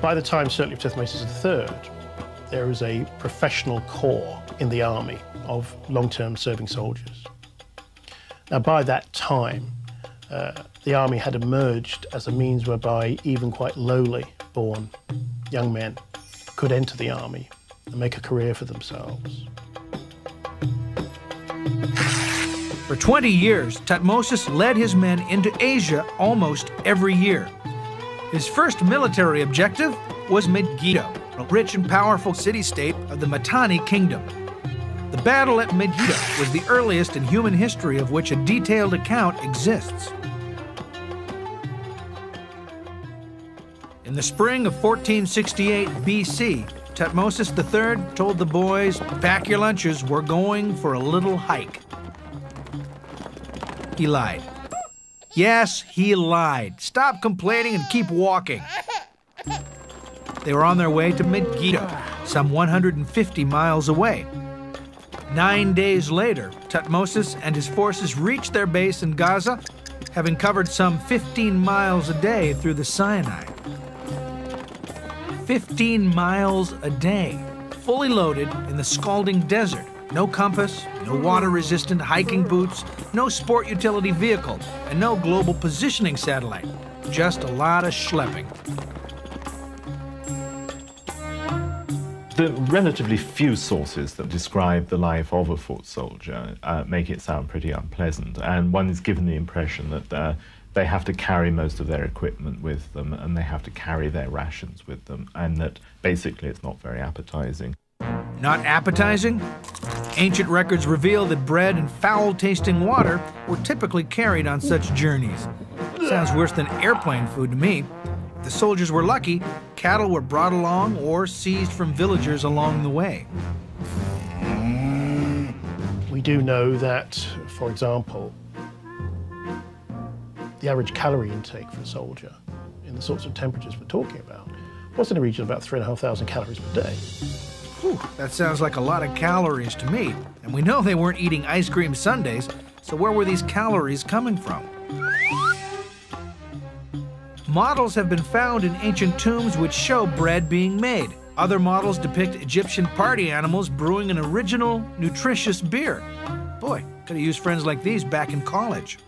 By the time, certainly, of Thutmose III, there is a professional corps in the army of long-term serving soldiers. Now, by that time, uh, the army had emerged as a means whereby even quite lowly born young men could enter the army and make a career for themselves. For 20 years, Tutmosis led his men into Asia almost every year. His first military objective was Megiddo, a rich and powerful city-state of the Mitanni kingdom. The battle at Megiddo was the earliest in human history of which a detailed account exists. In the spring of 1468 BC, Tutmosis III told the boys, pack your lunches, we're going for a little hike. He lied. Yes, he lied. Stop complaining and keep walking. They were on their way to Megiddo, some 150 miles away. Nine days later, Tutmosis and his forces reached their base in Gaza, having covered some 15 miles a day through the Sinai. 15 miles a day, fully loaded in the scalding desert. No compass, no water-resistant hiking boots, no sport utility vehicle, and no global positioning satellite. Just a lot of schlepping. The relatively few sources that describe the life of a foot soldier uh, make it sound pretty unpleasant, and one is given the impression that uh, they have to carry most of their equipment with them and they have to carry their rations with them, and that basically it's not very appetizing. Not appetizing? Ancient records reveal that bread and foul tasting water were typically carried on such journeys. Sounds worse than airplane food to me. If the soldiers were lucky, cattle were brought along or seized from villagers along the way. We do know that, for example, the average calorie intake for a soldier in the sorts of temperatures we're talking about was in the region of about 3,500 calories per day. Whew, that sounds like a lot of calories to me. And we know they weren't eating ice cream sundaes, so where were these calories coming from? Models have been found in ancient tombs which show bread being made. Other models depict Egyptian party animals brewing an original, nutritious beer. Boy, could have used friends like these back in college.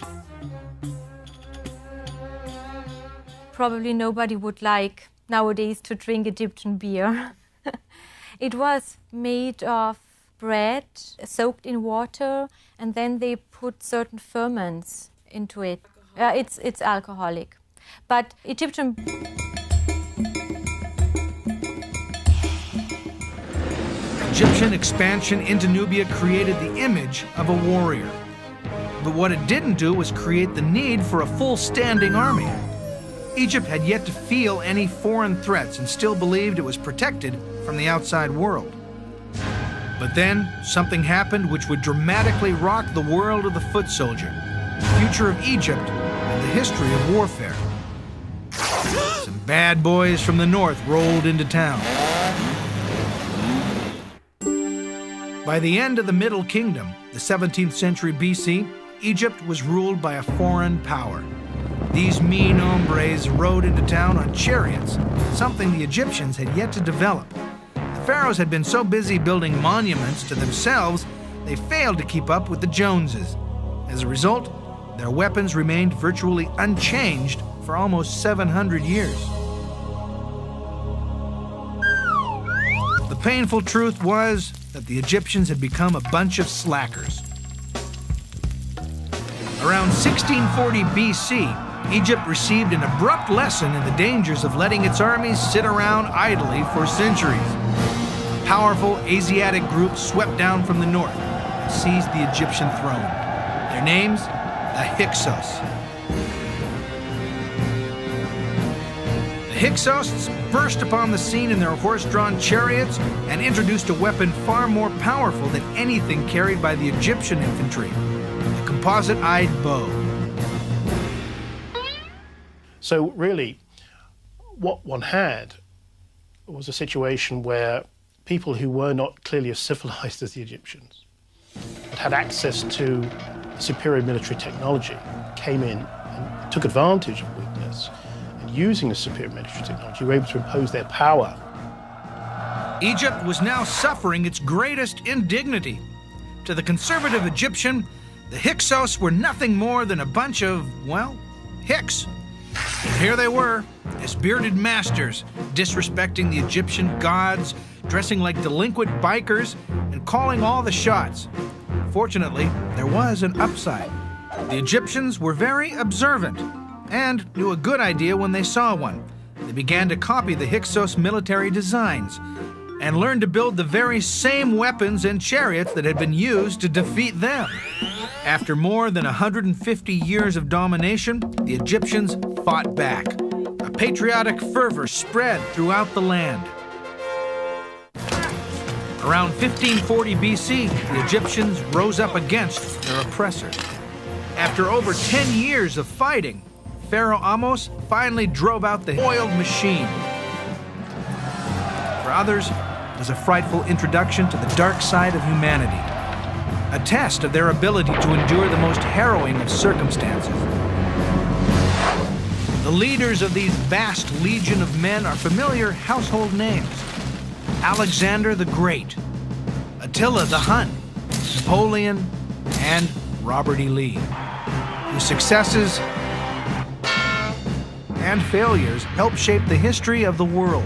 Probably nobody would like nowadays to drink Egyptian beer. [laughs] it was made of bread soaked in water, and then they put certain ferments into it. Uh, it's, it's alcoholic. But Egyptian Egyptian expansion into Nubia created the image of a warrior. But what it didn't do was create the need for a full standing army. Egypt had yet to feel any foreign threats and still believed it was protected from the outside world. But then something happened which would dramatically rock the world of the foot soldier, the future of Egypt, and the history of warfare. Some bad boys from the north rolled into town. By the end of the Middle Kingdom, the 17th century BC, Egypt was ruled by a foreign power. These mean hombres rode into town on chariots, something the Egyptians had yet to develop. The pharaohs had been so busy building monuments to themselves, they failed to keep up with the Joneses. As a result, their weapons remained virtually unchanged for almost 700 years. The painful truth was that the Egyptians had become a bunch of slackers. Around 1640 BC, Egypt received an abrupt lesson in the dangers of letting its armies sit around idly for centuries. Powerful Asiatic groups swept down from the north and seized the Egyptian throne. Their names? The Hyksos. The Hyksos burst upon the scene in their horse-drawn chariots and introduced a weapon far more powerful than anything carried by the Egyptian infantry, the composite-eyed bow. So really, what one had was a situation where people who were not clearly as civilized [laughs] as the Egyptians, but had access to superior military technology, came in and took advantage of weakness, and using the superior military technology, were able to impose their power. Egypt was now suffering its greatest indignity. To the conservative Egyptian, the Hyksos were nothing more than a bunch of, well, Hicks. Here they were, as bearded masters, disrespecting the Egyptian gods, dressing like delinquent bikers, and calling all the shots. Fortunately, there was an upside. The Egyptians were very observant and knew a good idea when they saw one. They began to copy the Hyksos military designs and learned to build the very same weapons and chariots that had been used to defeat them. After more than 150 years of domination, the Egyptians fought back. A patriotic fervor spread throughout the land. Around 1540 BC, the Egyptians rose up against their oppressors. After over 10 years of fighting, Pharaoh Ahmose finally drove out the oiled machine. For others, it was a frightful introduction to the dark side of humanity, a test of their ability to endure the most harrowing of circumstances. The leaders of these vast legion of men are familiar household names. Alexander the Great, Attila the Hun, Napoleon, and Robert E. Lee, whose successes and failures helped shape the history of the world.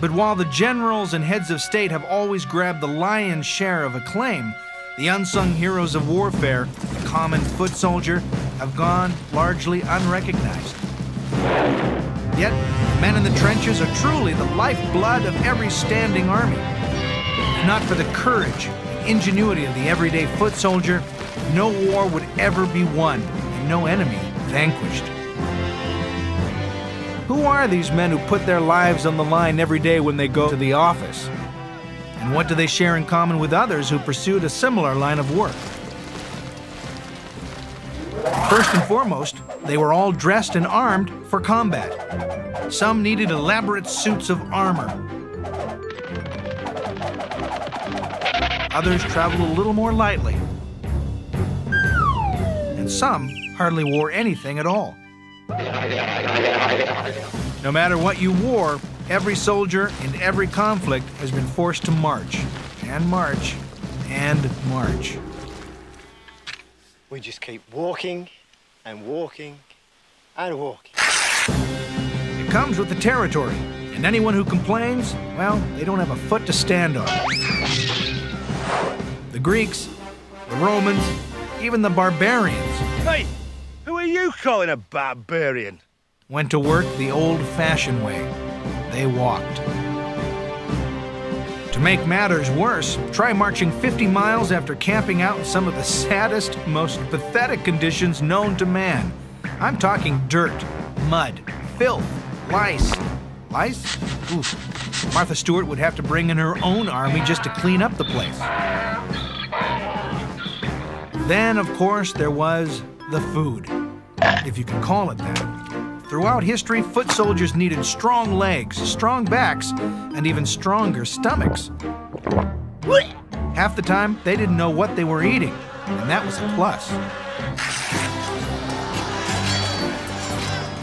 But while the generals and heads of state have always grabbed the lion's share of acclaim, the unsung heroes of warfare, the common foot soldier, have gone largely unrecognized. Yet, men in the trenches are truly the lifeblood of every standing army. If not for the courage and ingenuity of the everyday foot soldier, no war would ever be won and no enemy vanquished. Who are these men who put their lives on the line every day when they go to the office? And what do they share in common with others who pursued a similar line of work? First and foremost, they were all dressed and armed for combat. Some needed elaborate suits of armor. Others traveled a little more lightly. And some hardly wore anything at all. No matter what you wore, every soldier in every conflict has been forced to march, and march, and march. We just keep walking and walking and walking. It comes with the territory, and anyone who complains, well, they don't have a foot to stand on. The Greeks, the Romans, even the barbarians. Hey, who are you calling a barbarian? Went to work the old fashioned way. They walked. To make matters worse, try marching 50 miles after camping out in some of the saddest, most pathetic conditions known to man. I'm talking dirt, mud, filth, lice. Lice? Oof. Martha Stewart would have to bring in her own army just to clean up the place. Then, of course, there was the food, if you can call it that. Throughout history, foot soldiers needed strong legs, strong backs, and even stronger stomachs. Half the time, they didn't know what they were eating, and that was a plus.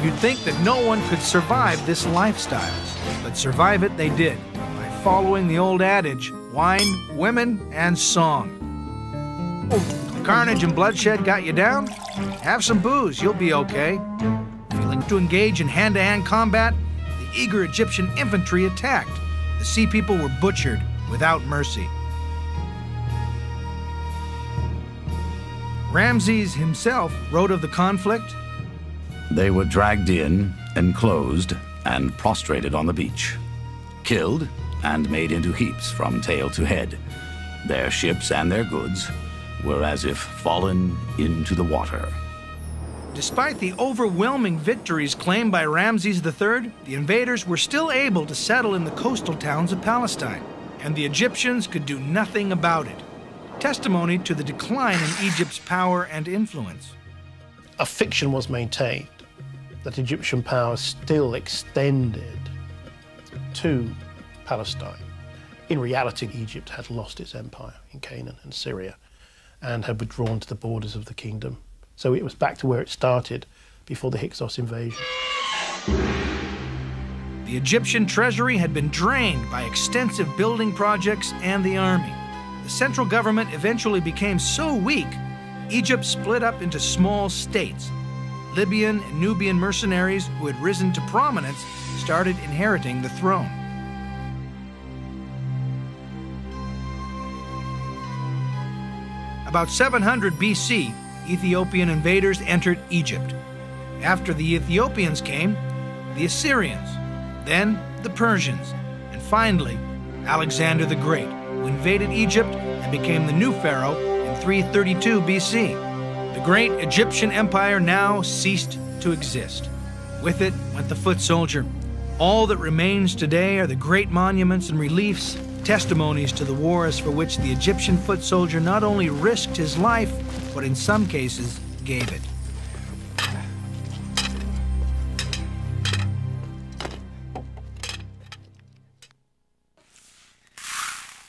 You'd think that no one could survive this lifestyle, but survive it they did by following the old adage wine, women, and song. Carnage and bloodshed got you down? Have some booze, you'll be okay. To engage in hand to hand combat? The eager Egyptian infantry attacked. The sea people were butchered without mercy. Ramses himself wrote of the conflict They were dragged in, enclosed, and prostrated on the beach, killed and made into heaps from tail to head. Their ships and their goods were as if fallen into the water. Despite the overwhelming victories claimed by Ramses III, the invaders were still able to settle in the coastal towns of Palestine, and the Egyptians could do nothing about it. Testimony to the decline in Egypt's power and influence. A fiction was maintained that Egyptian power still extended to Palestine. In reality, Egypt had lost its empire in Canaan and Syria and had withdrawn to the borders of the kingdom. So it was back to where it started before the Hyksos invasion. The Egyptian treasury had been drained by extensive building projects and the army. The central government eventually became so weak, Egypt split up into small states. Libyan and Nubian mercenaries who had risen to prominence started inheriting the throne. About 700 BC, Ethiopian invaders entered Egypt. After the Ethiopians came, the Assyrians, then the Persians, and finally Alexander the Great, who invaded Egypt and became the new pharaoh in 332 BC. The great Egyptian empire now ceased to exist. With it went the foot soldier. All that remains today are the great monuments and reliefs, testimonies to the wars for which the Egyptian foot soldier not only risked his life, but in some cases gave it.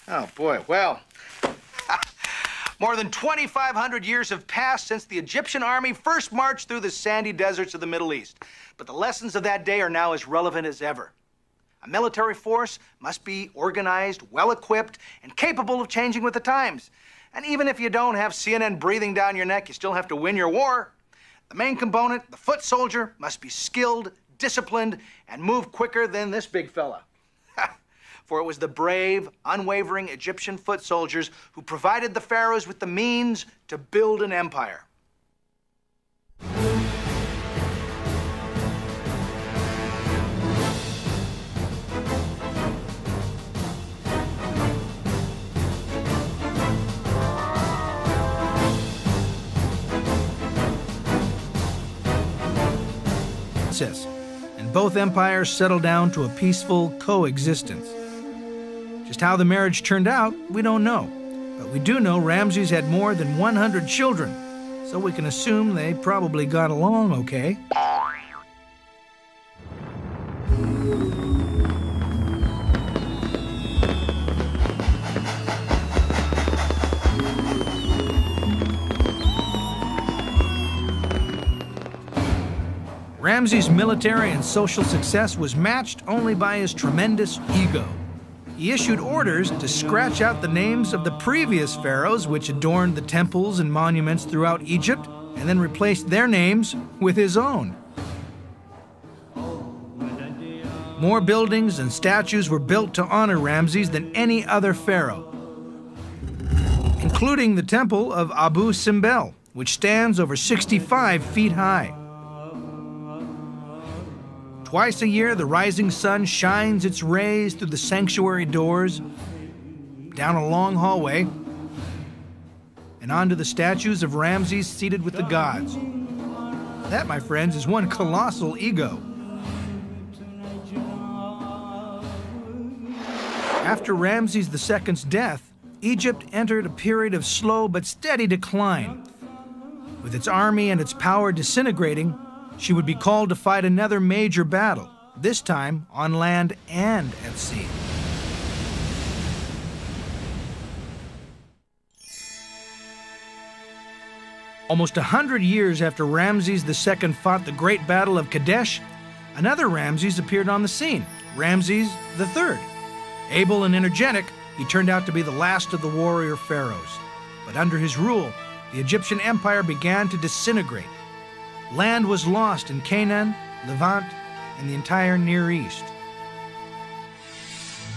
Oh, boy. Well, [laughs] more than 2,500 years have passed since the Egyptian army first marched through the sandy deserts of the Middle East. But the lessons of that day are now as relevant as ever. A military force must be organized, well equipped, and capable of changing with the times. And even if you don't have CNN breathing down your neck, you still have to win your war. The main component, the foot soldier, must be skilled, disciplined, and move quicker than this big fella. [laughs] For it was the brave, unwavering Egyptian foot soldiers who provided the pharaohs with the means to build an empire. And both empires settled down to a peaceful coexistence. Just how the marriage turned out, we don't know. But we do know Ramses had more than 100 children, so we can assume they probably got along okay. Ramses' military and social success was matched only by his tremendous ego. He issued orders to scratch out the names of the previous pharaohs which adorned the temples and monuments throughout Egypt and then replaced their names with his own. More buildings and statues were built to honor Ramses than any other pharaoh, including the temple of Abu Simbel, which stands over 65 feet high. Twice a year, the rising sun shines its rays through the sanctuary doors, down a long hallway, and onto the statues of Ramses seated with the gods. That, my friends, is one colossal ego. After Ramses II's death, Egypt entered a period of slow but steady decline. With its army and its power disintegrating, she would be called to fight another major battle, this time on land and at sea. Almost a hundred years after Ramses II fought the great battle of Kadesh, another Ramses appeared on the scene, Ramses III. Able and energetic, he turned out to be the last of the warrior pharaohs. But under his rule, the Egyptian empire began to disintegrate. Land was lost in Canaan, Levant, and the entire Near East.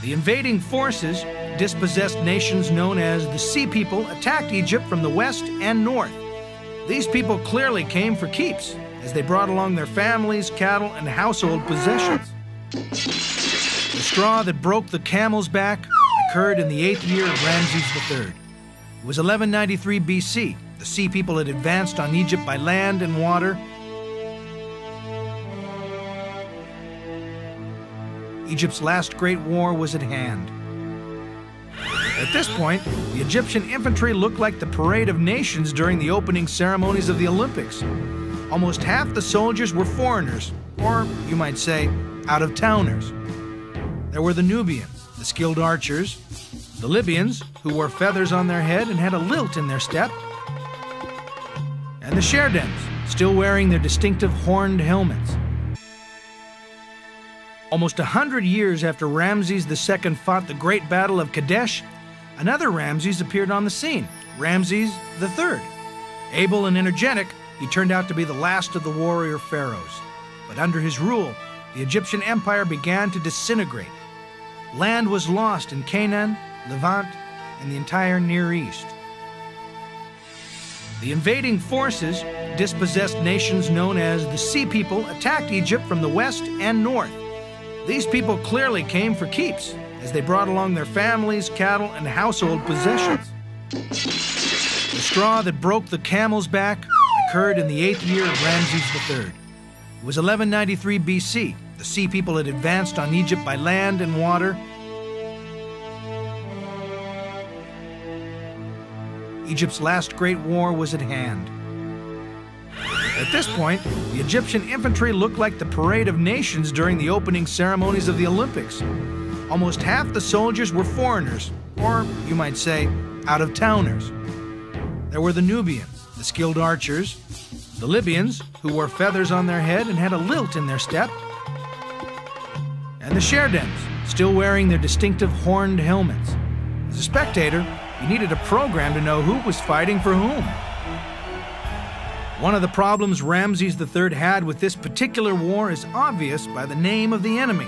The invading forces, dispossessed nations known as the Sea People, attacked Egypt from the west and north. These people clearly came for keeps, as they brought along their families, cattle, and household possessions. The straw that broke the camel's back occurred in the eighth year of Ramses III. It was 1193 BC. The Sea People had advanced on Egypt by land and water. Egypt's last great war was at hand. At this point, the Egyptian infantry looked like the parade of nations during the opening ceremonies of the Olympics. Almost half the soldiers were foreigners, or you might say, out of towners. There were the Nubians, the skilled archers, the Libyans, who wore feathers on their head and had a lilt in their step, and the Sherdens, still wearing their distinctive horned helmets. Almost a hundred years after Ramses II fought the great battle of Kadesh, another Ramses appeared on the scene, Ramses III. Able and energetic, he turned out to be the last of the warrior pharaohs. But under his rule, the Egyptian empire began to disintegrate. Land was lost in Canaan, Levant, and the entire Near East. The invading forces, dispossessed nations known as the Sea People, attacked Egypt from the west and north. These people clearly came for keeps, as they brought along their families, cattle, and household possessions. The straw that broke the camel's back occurred in the eighth year of Ramses III. It was 1193 BC. The Sea People had advanced on Egypt by land and water. Egypt's last great war was at hand. At this point, the Egyptian infantry looked like the parade of nations during the opening ceremonies of the Olympics. Almost half the soldiers were foreigners, or you might say, out of towners. There were the Nubians, the skilled archers, the Libyans, who wore feathers on their head and had a lilt in their step, and the Sherdens, still wearing their distinctive horned helmets. As a spectator, you needed a program to know who was fighting for whom. One of the problems Ramses III had with this particular war is obvious by the name of the enemy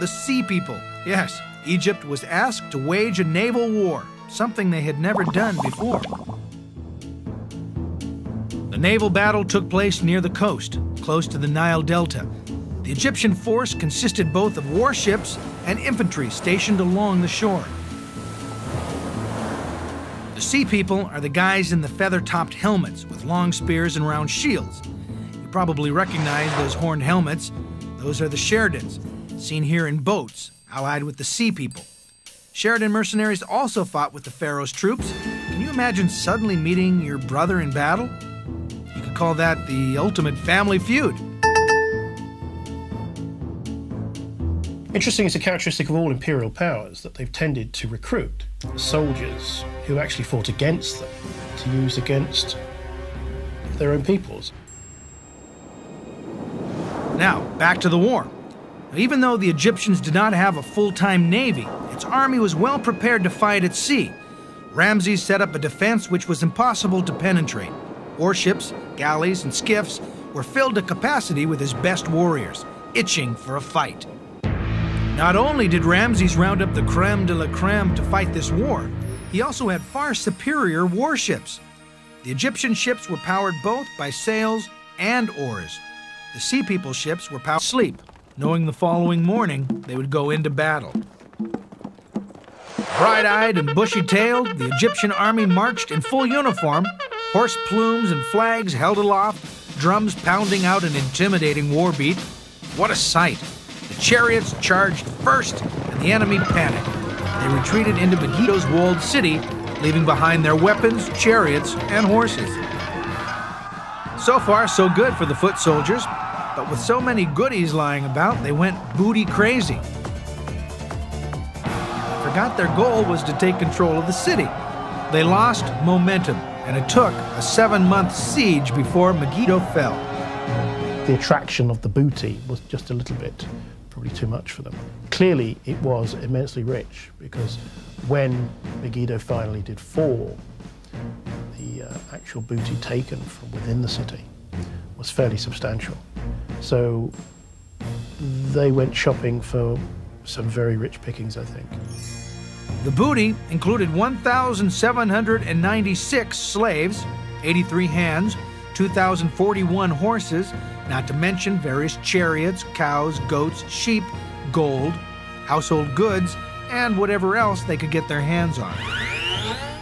the Sea People. Yes, Egypt was asked to wage a naval war, something they had never done before. The naval battle took place near the coast, close to the Nile Delta. The Egyptian force consisted both of warships and infantry stationed along the shore. The Sea People are the guys in the feather topped helmets with long spears and round shields. You probably recognize those horned helmets. Those are the Sherdens, seen here in boats, allied with the Sea People. Sherden mercenaries also fought with the Pharaoh's troops. Can you imagine suddenly meeting your brother in battle? You could call that the ultimate family feud. Interesting, is a characteristic of all imperial powers that they've tended to recruit soldiers who actually fought against them to use against their own peoples. Now, back to the war. Even though the Egyptians did not have a full time navy, its army was well prepared to fight at sea. Ramses set up a defense which was impossible to penetrate. Warships, galleys, and skiffs were filled to capacity with his best warriors, itching for a fight. Not only did Ramses round up the creme de la creme to fight this war, he also had far superior warships. The Egyptian ships were powered both by sails and oars. The Sea People ships were powered sleep, knowing the following morning they would go into battle. Bright eyed and bushy tailed, the Egyptian army marched in full uniform, horse plumes and flags held aloft, drums pounding out an intimidating war beat. What a sight! The chariots charged first, and the enemy panicked. They retreated into Megiddo's walled city, leaving behind their weapons, chariots, and horses. So far, so good for the foot soldiers, but with so many goodies lying about, they went booty crazy. Forgot their goal was to take control of the city. They lost momentum, and it took a seven month siege before Megiddo fell. The attraction of the booty was just a little bit probably too much for them. Clearly, it was immensely rich because when Megiddo finally did fall, the uh, actual booty taken from within the city was fairly substantial. So they went shopping for some very rich pickings, I think. The booty included 1,796 slaves, 83 hands, 2,041 horses, not to mention various chariots, cows, goats, sheep, gold, household goods, and whatever else they could get their hands on.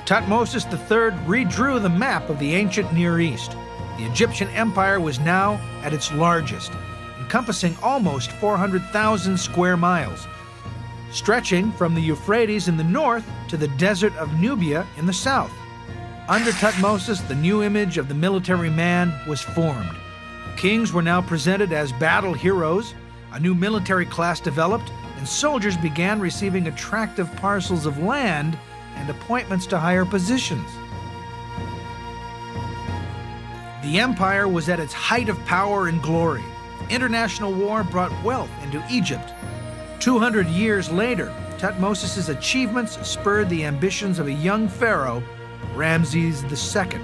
Tutmosis III redrew the map of the ancient Near East. The Egyptian Empire was now at its largest, encompassing almost 400,000 square miles, stretching from the Euphrates in the north to the desert of Nubia in the south. Under Tutmosis, the new image of the military man was formed. Kings were now presented as battle heroes, a new military class developed, and soldiers began receiving attractive parcels of land and appointments to higher positions. The empire was at its height of power and glory. International war brought wealth into Egypt. 200 years later, Tutmosis' achievements spurred the ambitions of a young pharaoh, Ramses II.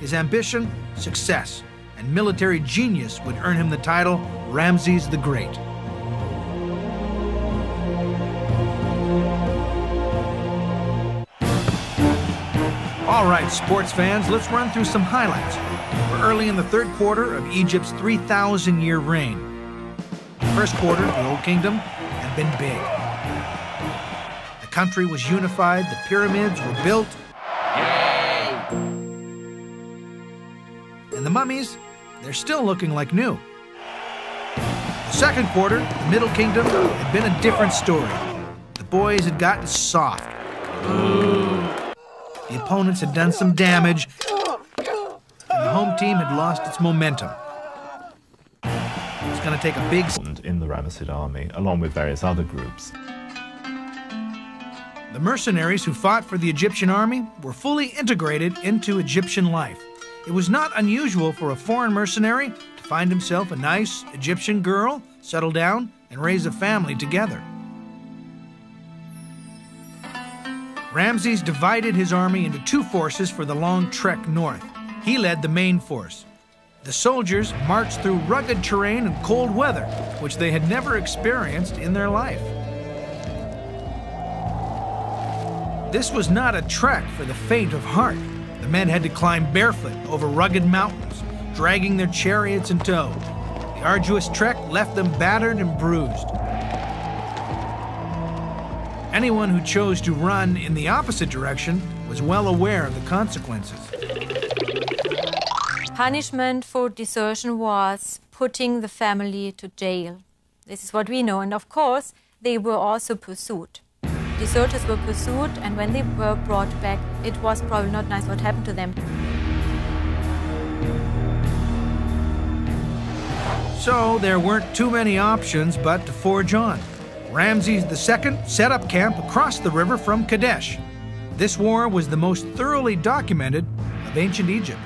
His ambition, success, and military genius would earn him the title Ramses the Great. All right, sports fans, let's run through some highlights. We're early in the third quarter of Egypt's 3,000 year reign. The first quarter, of the Old Kingdom had been big. The country was unified, the pyramids were built, Yay! and the mummies, they're still looking like new. The second quarter, the Middle Kingdom, had been a different story. The boys had gotten soft. The opponents had done some damage, and the home team had lost its momentum. It's going to take a big. In the Ramessid army, along with various other groups. The mercenaries who fought for the Egyptian army were fully integrated into Egyptian life. It was not unusual for a foreign mercenary to find himself a nice Egyptian girl, settle down, and raise a family together. Ramses divided his army into two forces for the long trek north. He led the main force. The soldiers marched through rugged terrain and cold weather, which they had never experienced in their life. This was not a trek for the faint of heart. The men had to climb barefoot over rugged mountains, dragging their chariots in tow. The arduous trek left them battered and bruised. Anyone who chose to run in the opposite direction was well aware of the consequences. Punishment for desertion was putting the family to jail. This is what we know, and of course, they were also pursued. Deserters were pursued, and when they were brought back, it was probably not nice what happened to them. So there weren't too many options but to forge on. Ramses II set up camp across the river from Kadesh. This war was the most thoroughly documented of ancient Egypt.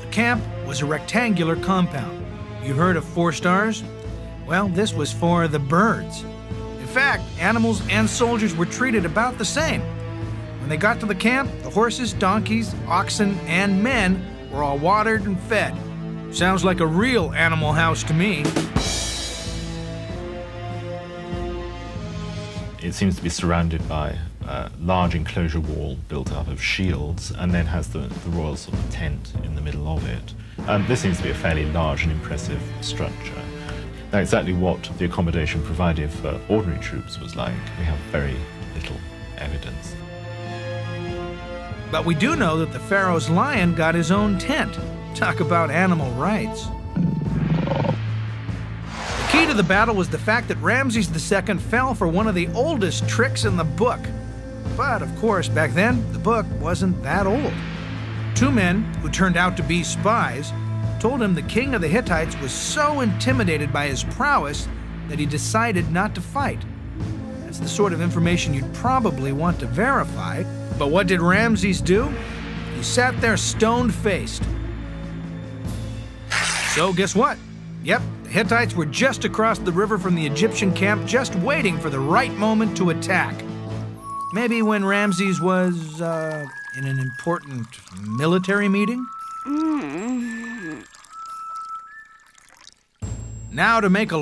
The camp was a rectangular compound. You've heard of four stars? Well, this was for the birds. In fact, animals and soldiers were treated about the same. When they got to the camp, the horses, donkeys, oxen, and men were all watered and fed. Sounds like a real animal house to me. It seems to be surrounded by a large enclosure wall built out of shields and then has the, the royal sort of tent in the middle of it. Um, this seems to be a fairly large and impressive structure. Now, exactly what the accommodation provided for ordinary troops was like, we have very little evidence. But we do know that the Pharaoh's lion got his own tent. Talk about animal rights. The key to the battle was the fact that Ramses II fell for one of the oldest tricks in the book. But of course, back then, the book wasn't that old. Two men, who turned out to be spies, told him the king of the Hittites was so intimidated by his prowess that he decided not to fight. That's the sort of information you'd probably want to verify. But what did Ramses do? He sat there stone faced. So, guess what? Yep, the Hittites were just across the river from the Egyptian camp, just waiting for the right moment to attack. Maybe when Ramses was uh, in an important military meeting? Now, to make a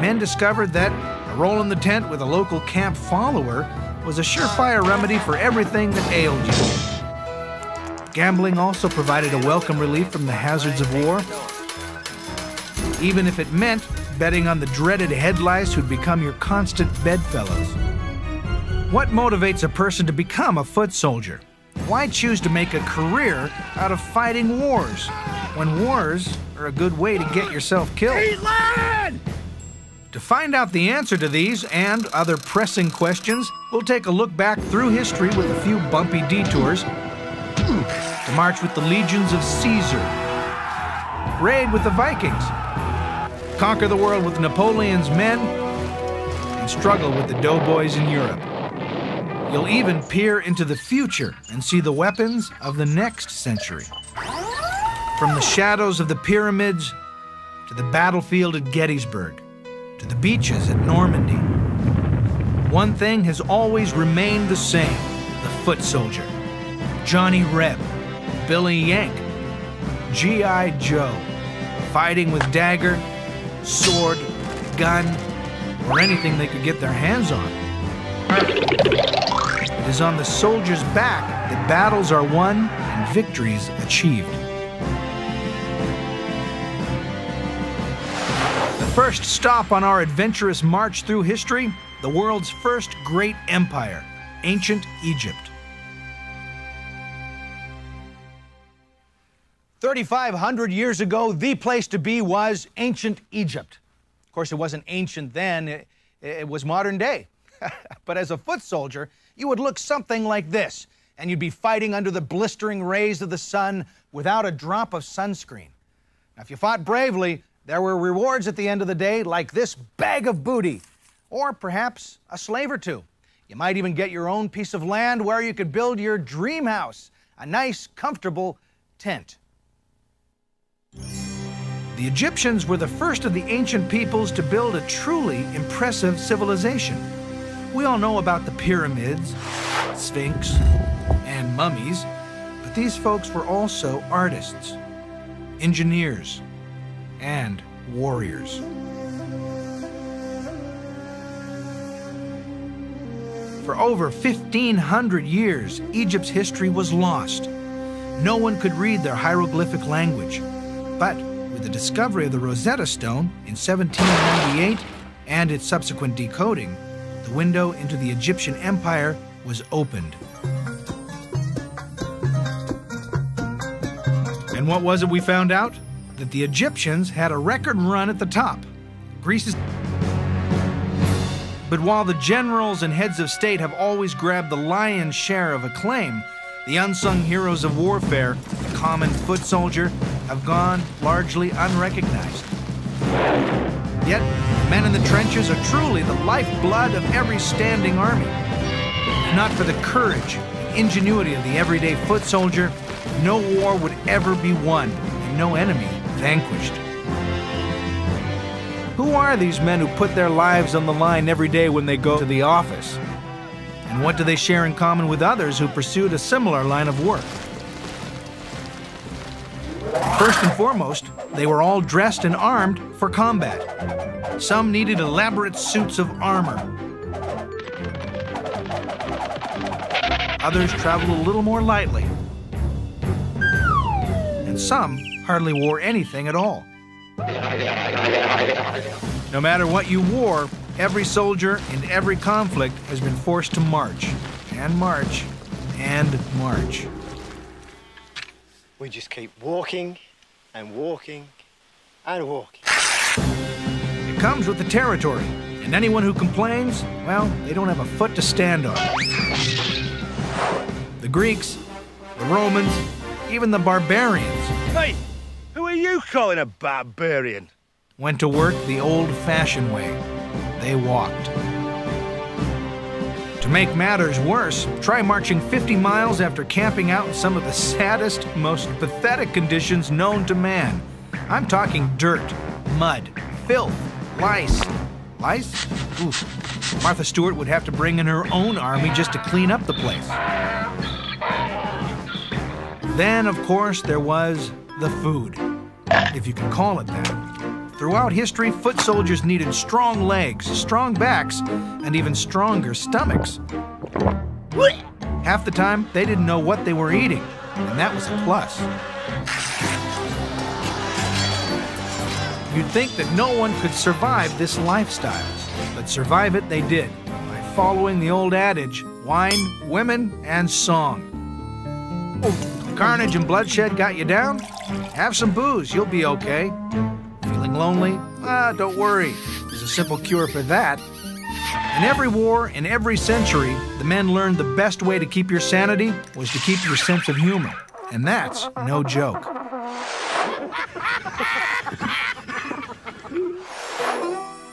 men discovered that a roll in the tent with a local camp follower was a surefire remedy for everything that ailed you. Gambling also provided a welcome relief from the hazards of war, even if it meant betting on the dreaded head lice who'd become your constant bedfellows. What motivates a person to become a foot soldier? Why choose to make a career out of fighting wars when wars are a good way to get yourself killed? To find out the answer to these and other pressing questions, we'll take a look back through history with a few bumpy detours to march with the legions of Caesar, raid with the Vikings, conquer the world with Napoleon's men, and struggle with the doughboys in Europe. You'll even peer into the future and see the weapons of the next century. From the shadows of the pyramids to the battlefield at Gettysburg to the beaches at Normandy. One thing has always remained the same the foot soldier. Johnny Reb, Billy Yank, G.I. Joe, fighting with dagger, sword, gun, or anything they could get their hands on. It is on the soldier's back that battles are won and victories achieved. First stop on our adventurous march through history the world's first great empire, ancient Egypt. 3,500 years ago, the place to be was ancient Egypt. Of course, it wasn't ancient then, it, it was modern day. [laughs] but as a foot soldier, you would look something like this, and you'd be fighting under the blistering rays of the sun without a drop of sunscreen. Now, if you fought bravely, there were rewards at the end of the day, like this bag of booty, or perhaps a slave or two. You might even get your own piece of land where you could build your dream house, a nice, comfortable tent. The Egyptians were the first of the ancient peoples to build a truly impressive civilization. We all know about the pyramids, sphinx, and mummies, but these folks were also artists, engineers, and warriors. For over 1,500 years, Egypt's history was lost. No one could read their hieroglyphic language. But with the discovery of the Rosetta Stone in 1798 and its subsequent decoding, the window into the Egyptian empire was opened. And what was it we found out? That the Egyptians had a record run at the top. Greece's. But while the generals and heads of state have always grabbed the lion's share of acclaim, the unsung heroes of warfare, the common foot soldier, have gone largely unrecognized. Yet, men in the trenches are truly the lifeblood of every standing army. If not for the courage and ingenuity of the everyday foot soldier, no war would ever be won and no enemy vanquished. Who are these men who put their lives on the line every day when they go to the office? And what do they share in common with others who pursued a similar line of work? First and foremost, they were all dressed and armed for combat. Some needed elaborate suits of armor. Others traveled a little more lightly. And some hardly wore anything at all. No matter what you wore, every soldier in every conflict has been forced to march, and march, and march. We just keep walking and walking and walking. It comes with the territory, and anyone who complains, well, they don't have a foot to stand on. The Greeks, the Romans, even the barbarians. You calling a barbarian? Went to work the old fashioned way. They walked. To make matters worse, try marching 50 miles after camping out in some of the saddest, most pathetic conditions known to man. I'm talking dirt, mud, filth, lice. Lice? Oof. Martha Stewart would have to bring in her own army just to clean up the place. Then, of course, there was the food, if you can call it that. Throughout history, foot soldiers needed strong legs, strong backs, and even stronger stomachs. Half the time, they didn't know what they were eating, and that was a plus. You'd think that no one could survive this lifestyle, but survive it they did by following the old adage wine, women, and song. Carnage and bloodshed got you down? Have some booze, you'll be okay. Feeling lonely? Ah, don't worry. There's a simple cure for that. In every war, in every century, the men learned the best way to keep your sanity was to keep your sense of humor. And that's no joke.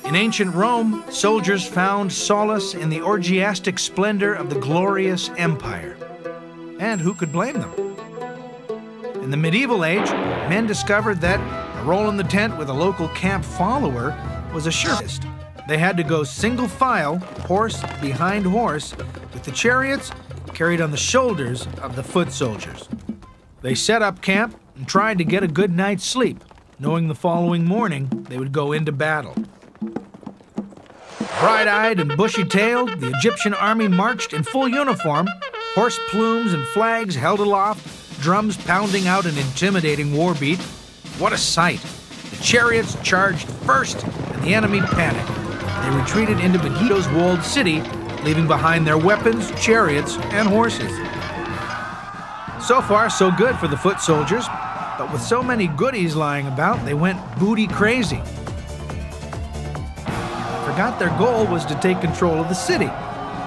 In ancient Rome, soldiers found solace in the orgiastic splendor of the glorious empire. And who could blame them? In the medieval age, men discovered that a roll in the tent with a local camp follower was a surest. They had to go single file, horse behind horse, with the chariots carried on the shoulders of the foot soldiers. They set up camp and tried to get a good night's sleep, knowing the following morning they would go into battle. Bright eyed and bushy tailed, the Egyptian army marched in full uniform, horse plumes and flags held aloft, drums pounding out an intimidating war beat. What a sight! The chariots charged first, and the enemy panicked. They retreated into Megiddo's walled city, leaving behind their weapons, chariots, and horses. So far, so good for the foot soldiers, but with so many goodies lying about, they went booty crazy. Forgot their goal was to take control of the city.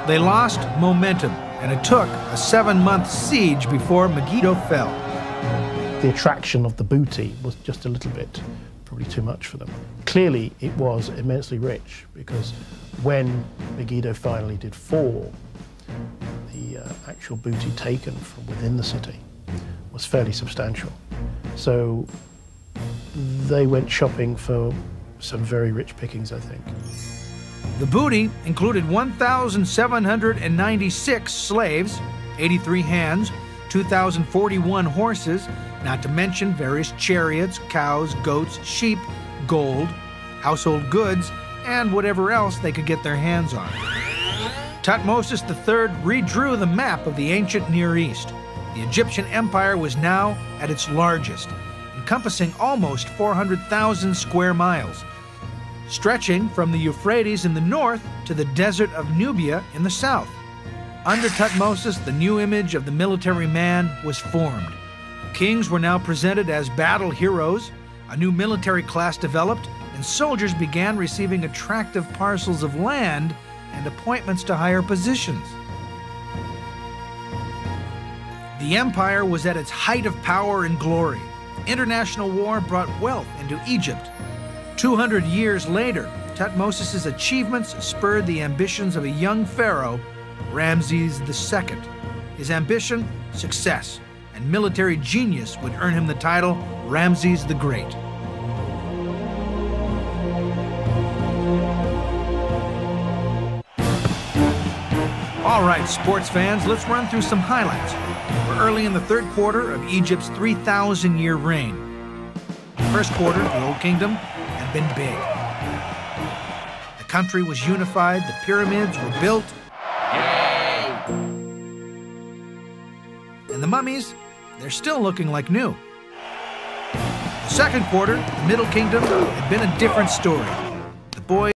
They lost momentum, and it took a seven month siege before Megiddo fell. The attraction of the booty was just a little bit probably too much for them. Clearly, it was immensely rich because when Megiddo finally did fall, the uh, actual booty taken from within the city was fairly substantial. So they went shopping for some very rich pickings, I think. The booty included 1,796 slaves, 83 hands, 2,041 horses, not to mention various chariots, cows, goats, sheep, gold, household goods, and whatever else they could get their hands on. Tutmosis III redrew the map of the ancient Near East. The Egyptian Empire was now at its largest, encompassing almost 400,000 square miles, stretching from the Euphrates in the north to the desert of Nubia in the south. Under Tutmosis, the new image of the military man was formed. Kings were now presented as battle heroes, a new military class developed, and soldiers began receiving attractive parcels of land and appointments to higher positions. The empire was at its height of power and glory. International war brought wealth into Egypt. 200 years later, Tutmosis' achievements spurred the ambitions of a young pharaoh, Ramses II. His ambition, success, and military genius would earn him the title Ramses the Great. All right, sports fans, let's run through some highlights. We're early in the third quarter of Egypt's 3,000 year reign. First quarter, the Old Kingdom been big. The country was unified, the pyramids were built. Yay! And the mummies, they're still looking like new. The second quarter, the Middle Kingdom had been a different story. The boys